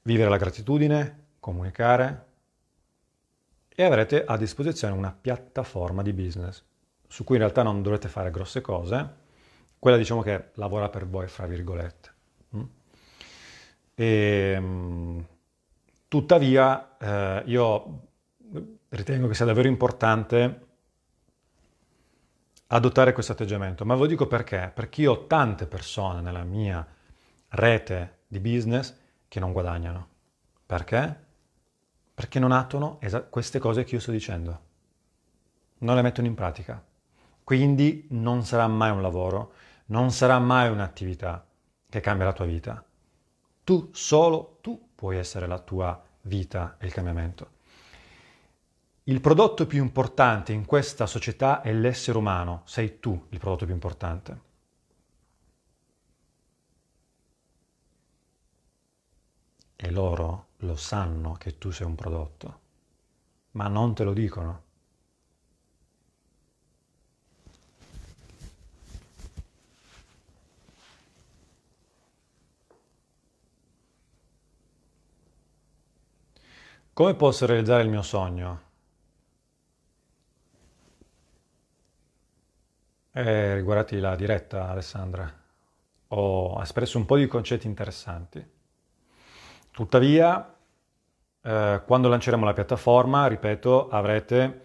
vivere la gratitudine, comunicare e avrete a disposizione una piattaforma di business su cui in realtà non dovrete fare grosse cose, quella diciamo che lavora per voi, fra virgolette. Mm? E, ehm, tuttavia eh, io ritengo che sia davvero importante adottare questo atteggiamento, ma ve lo dico perché? Perché io ho tante persone nella mia rete di business che non guadagnano. Perché? Perché non attuano queste cose che io sto dicendo. Non le mettono in pratica. Quindi non sarà mai un lavoro, non sarà mai un'attività che cambia la tua vita. Tu, solo tu puoi essere la tua vita e il cambiamento. Il prodotto più importante in questa società è l'essere umano, sei tu il prodotto più importante. E loro lo sanno che tu sei un prodotto, ma non te lo dicono. Come posso realizzare il mio sogno? Eh, riguardati la diretta, Alessandra, ho espresso un po' di concetti interessanti. Tuttavia, eh, quando lanceremo la piattaforma, ripeto, avrete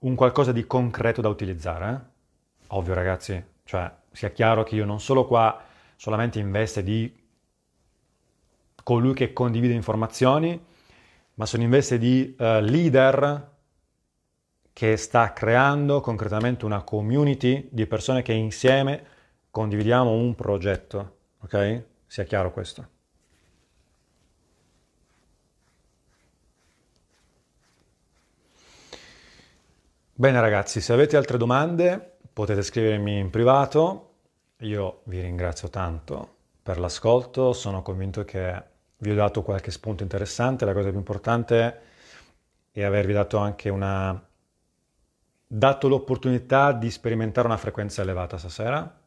un qualcosa di concreto da utilizzare. Eh? Ovvio, ragazzi, cioè sia chiaro che io non solo qua solamente in veste di colui che condivide informazioni, ma sono in veste di uh, leader che sta creando concretamente una community di persone che insieme condividiamo un progetto, ok? Sia chiaro questo. Bene ragazzi, se avete altre domande potete scrivermi in privato, io vi ringrazio tanto per l'ascolto, sono convinto che vi ho dato qualche spunto interessante, la cosa più importante è avervi dato anche una dato l'opportunità di sperimentare una frequenza elevata stasera.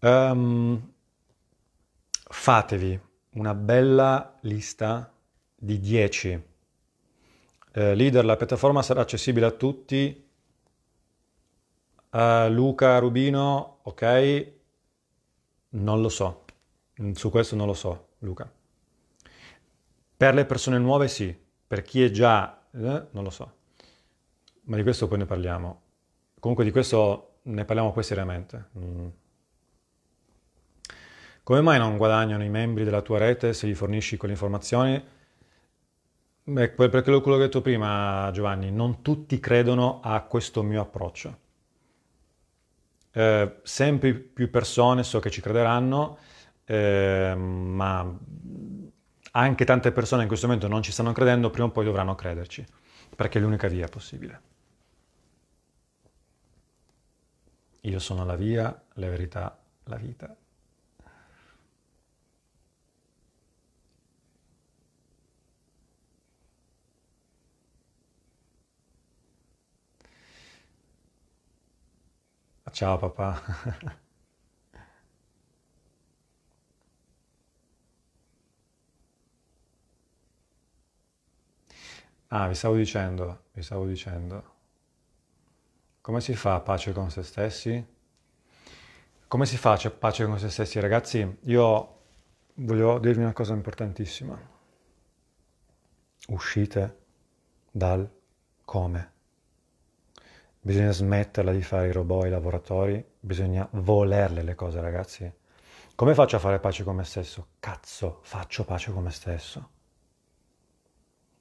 Um, fatevi una bella lista di 10 eh, leader. La piattaforma sarà accessibile a tutti. Uh, Luca Rubino, ok? Non lo so, su questo non lo so, Luca. Per le persone nuove sì, per chi è già, eh, non lo so ma di questo poi ne parliamo. Comunque di questo ne parliamo poi seriamente. Mm. Come mai non guadagnano i membri della tua rete se gli fornisci quelle informazioni? Beh, perché quello che ho detto prima, Giovanni, non tutti credono a questo mio approccio. Eh, sempre più persone so che ci crederanno, eh, ma anche tante persone in questo momento non ci stanno credendo, prima o poi dovranno crederci, perché è l'unica via possibile. Io sono la via, la verità, la vita. Ciao papà. Ah, vi stavo dicendo, vi stavo dicendo. Come si fa a pace con se stessi? Come si fa a pace con se stessi? Ragazzi, io voglio dirvi una cosa importantissima. Uscite dal come. Bisogna smetterla di fare i robot ai lavoratori, bisogna volerle le cose, ragazzi. Come faccio a fare pace con me stesso? Cazzo, faccio pace con me stesso.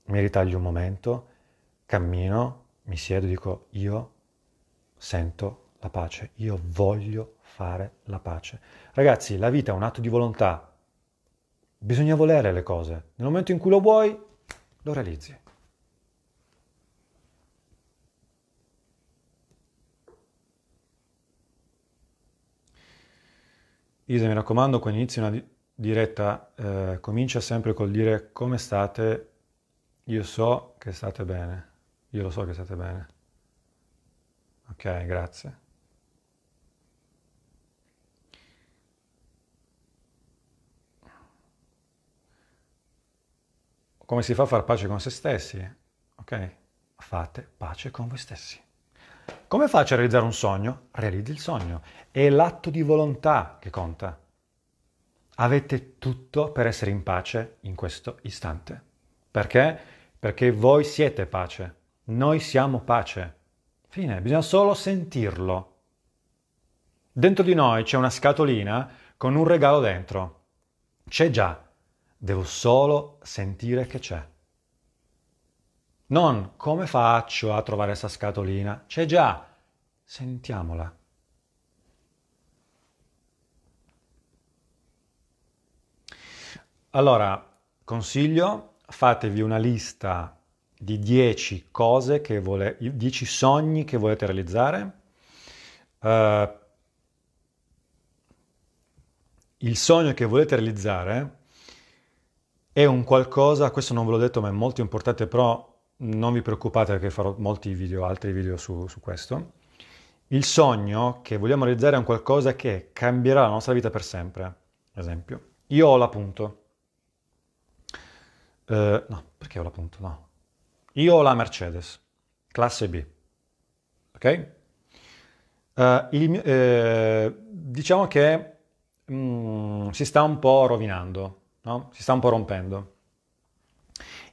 Mi ritaglio un momento, cammino, mi siedo e dico io sento la pace, io voglio fare la pace. Ragazzi, la vita è un atto di volontà, bisogna volere le cose, nel momento in cui lo vuoi, lo realizzi. Isa, mi raccomando, quando inizi una diretta, eh, comincia sempre col dire come state Io so che state bene. Io lo so che state bene. Ok, grazie. Come si fa a fare pace con se stessi? Ok? Fate pace con voi stessi. Come faccio a realizzare un sogno? Realizzi il sogno. È l'atto di volontà che conta. Avete tutto per essere in pace in questo istante. Perché? Perché voi siete pace. Noi siamo pace. Fine, bisogna solo sentirlo. Dentro di noi c'è una scatolina con un regalo dentro. C'è già. Devo solo sentire che c'è. Non come faccio a trovare questa scatolina? C'è già. Sentiamola. Allora, consiglio, fatevi una lista di 10 cose che volete, 10 sogni che volete realizzare. Uh, il sogno che volete realizzare è un qualcosa, questo non ve l'ho detto ma è molto importante, però non vi preoccupate perché farò molti video, altri video su, su questo. Il sogno che vogliamo realizzare è un qualcosa che cambierà la nostra vita per sempre. Ad esempio, io ho l'appunto. Uh, no, perché ho l'appunto? No. Io ho la Mercedes, classe B. Ok? Uh, il, uh, diciamo che mm, si sta un po' rovinando, no? si sta un po' rompendo.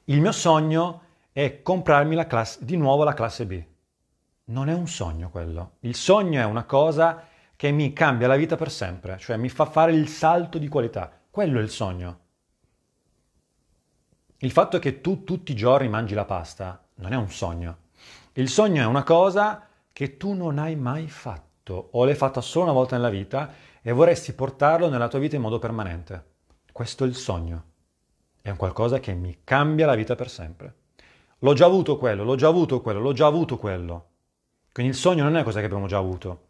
Il mio sogno è comprarmi la classe, di nuovo la classe B. Non è un sogno quello. Il sogno è una cosa che mi cambia la vita per sempre, cioè mi fa fare il salto di qualità. Quello è il sogno. Il fatto che tu tutti i giorni mangi la pasta non è un sogno. Il sogno è una cosa che tu non hai mai fatto o l'hai fatta solo una volta nella vita e vorresti portarlo nella tua vita in modo permanente. Questo è il sogno. È un qualcosa che mi cambia la vita per sempre. L'ho già avuto quello, l'ho già avuto quello, l'ho già avuto quello. Quindi il sogno non è una cosa che abbiamo già avuto.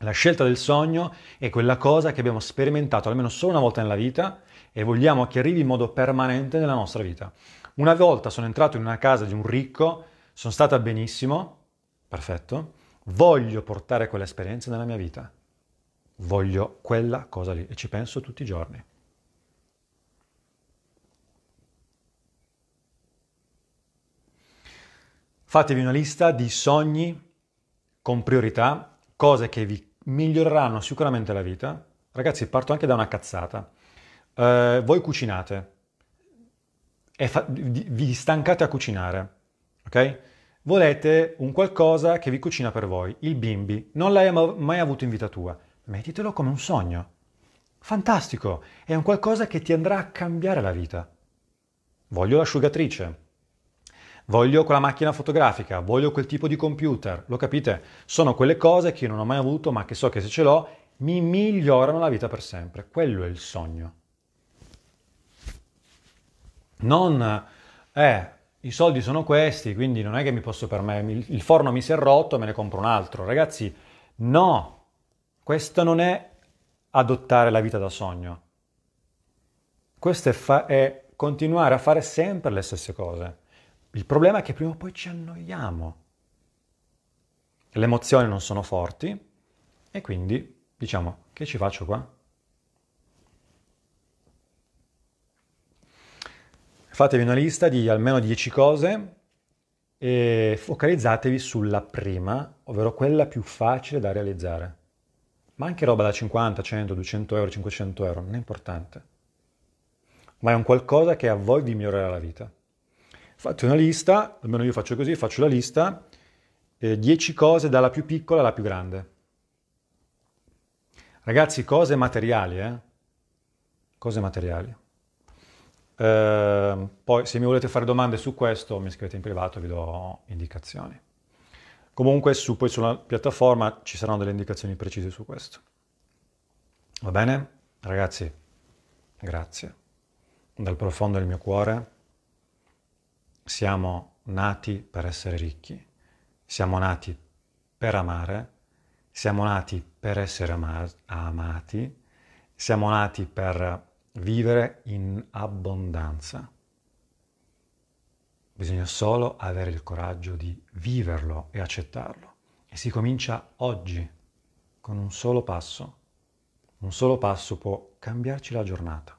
La scelta del sogno è quella cosa che abbiamo sperimentato almeno solo una volta nella vita e vogliamo che arrivi in modo permanente nella nostra vita. Una volta sono entrato in una casa di un ricco, sono stata benissimo, perfetto, voglio portare quell'esperienza nella mia vita. Voglio quella cosa lì e ci penso tutti i giorni. Fatevi una lista di sogni con priorità, cose che vi miglioreranno sicuramente la vita. Ragazzi, parto anche da una cazzata. Uh, voi cucinate fa- vi stancate a cucinare, ok? Volete un qualcosa che vi cucina per voi, il bimbi, non l'hai mai avuto in vita tua, mettitelo come un sogno. Fantastico, è un qualcosa che ti andrà a cambiare la vita. Voglio l'asciugatrice, voglio quella macchina fotografica, voglio quel tipo di computer, lo capite? Sono quelle cose che io non ho mai avuto ma che so che se ce l'ho mi migliorano la vita per sempre. Quello è il sogno. Non, eh, i soldi sono questi, quindi non è che mi posso permettere, il forno mi si è rotto, me ne compro un altro. Ragazzi, no, questo non è adottare la vita da sogno. Questo è, fa- è continuare a fare sempre le stesse cose. Il problema è che prima o poi ci annoiamo. Le emozioni non sono forti e quindi diciamo, che ci faccio qua? Fatevi una lista di almeno 10 cose e focalizzatevi sulla prima, ovvero quella più facile da realizzare. Ma anche roba da 50, 100, 200 euro, 500 euro, non è importante. Ma è un qualcosa che a voi vi migliorerà la vita. Fate una lista, almeno io faccio così, faccio la lista, eh, 10 cose dalla più piccola alla più grande. Ragazzi, cose materiali, eh? Cose materiali. Eh, poi se mi volete fare domande su questo mi scrivete in privato vi do indicazioni. Comunque su, poi sulla piattaforma ci saranno delle indicazioni precise su questo. Va bene? Ragazzi, grazie. Dal profondo del mio cuore siamo nati per essere ricchi, siamo nati per amare, siamo nati per essere ama- amati, siamo nati per vivere in abbondanza. Bisogna solo avere il coraggio di viverlo e accettarlo. E si comincia oggi, con un solo passo. Un solo passo può cambiarci la giornata.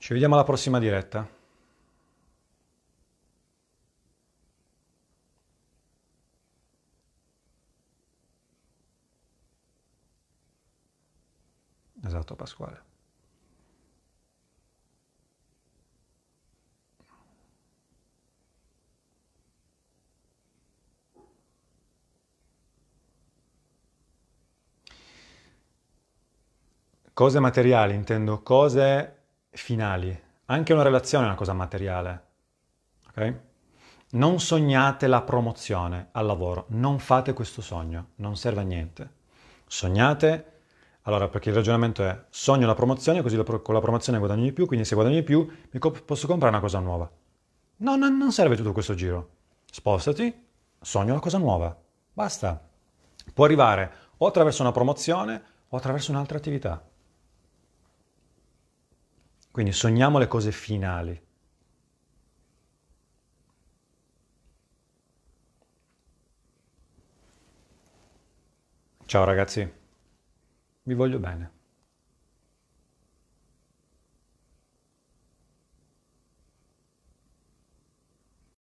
Ci vediamo alla prossima diretta. Esatto, Pasquale. Cose materiali, intendo cose finali. Anche una relazione è una cosa materiale. Ok? Non sognate la promozione al lavoro, non fate questo sogno, non serve a niente. Sognate, allora perché il ragionamento è sogno la promozione, così con la promozione guadagno di più, quindi se guadagno di più mi posso comprare una cosa nuova. No, no, non serve tutto questo giro. Spostati, sogno la cosa nuova. Basta. Può arrivare o attraverso una promozione o attraverso un'altra attività. Quindi sogniamo le cose finali. Ciao ragazzi, vi voglio bene.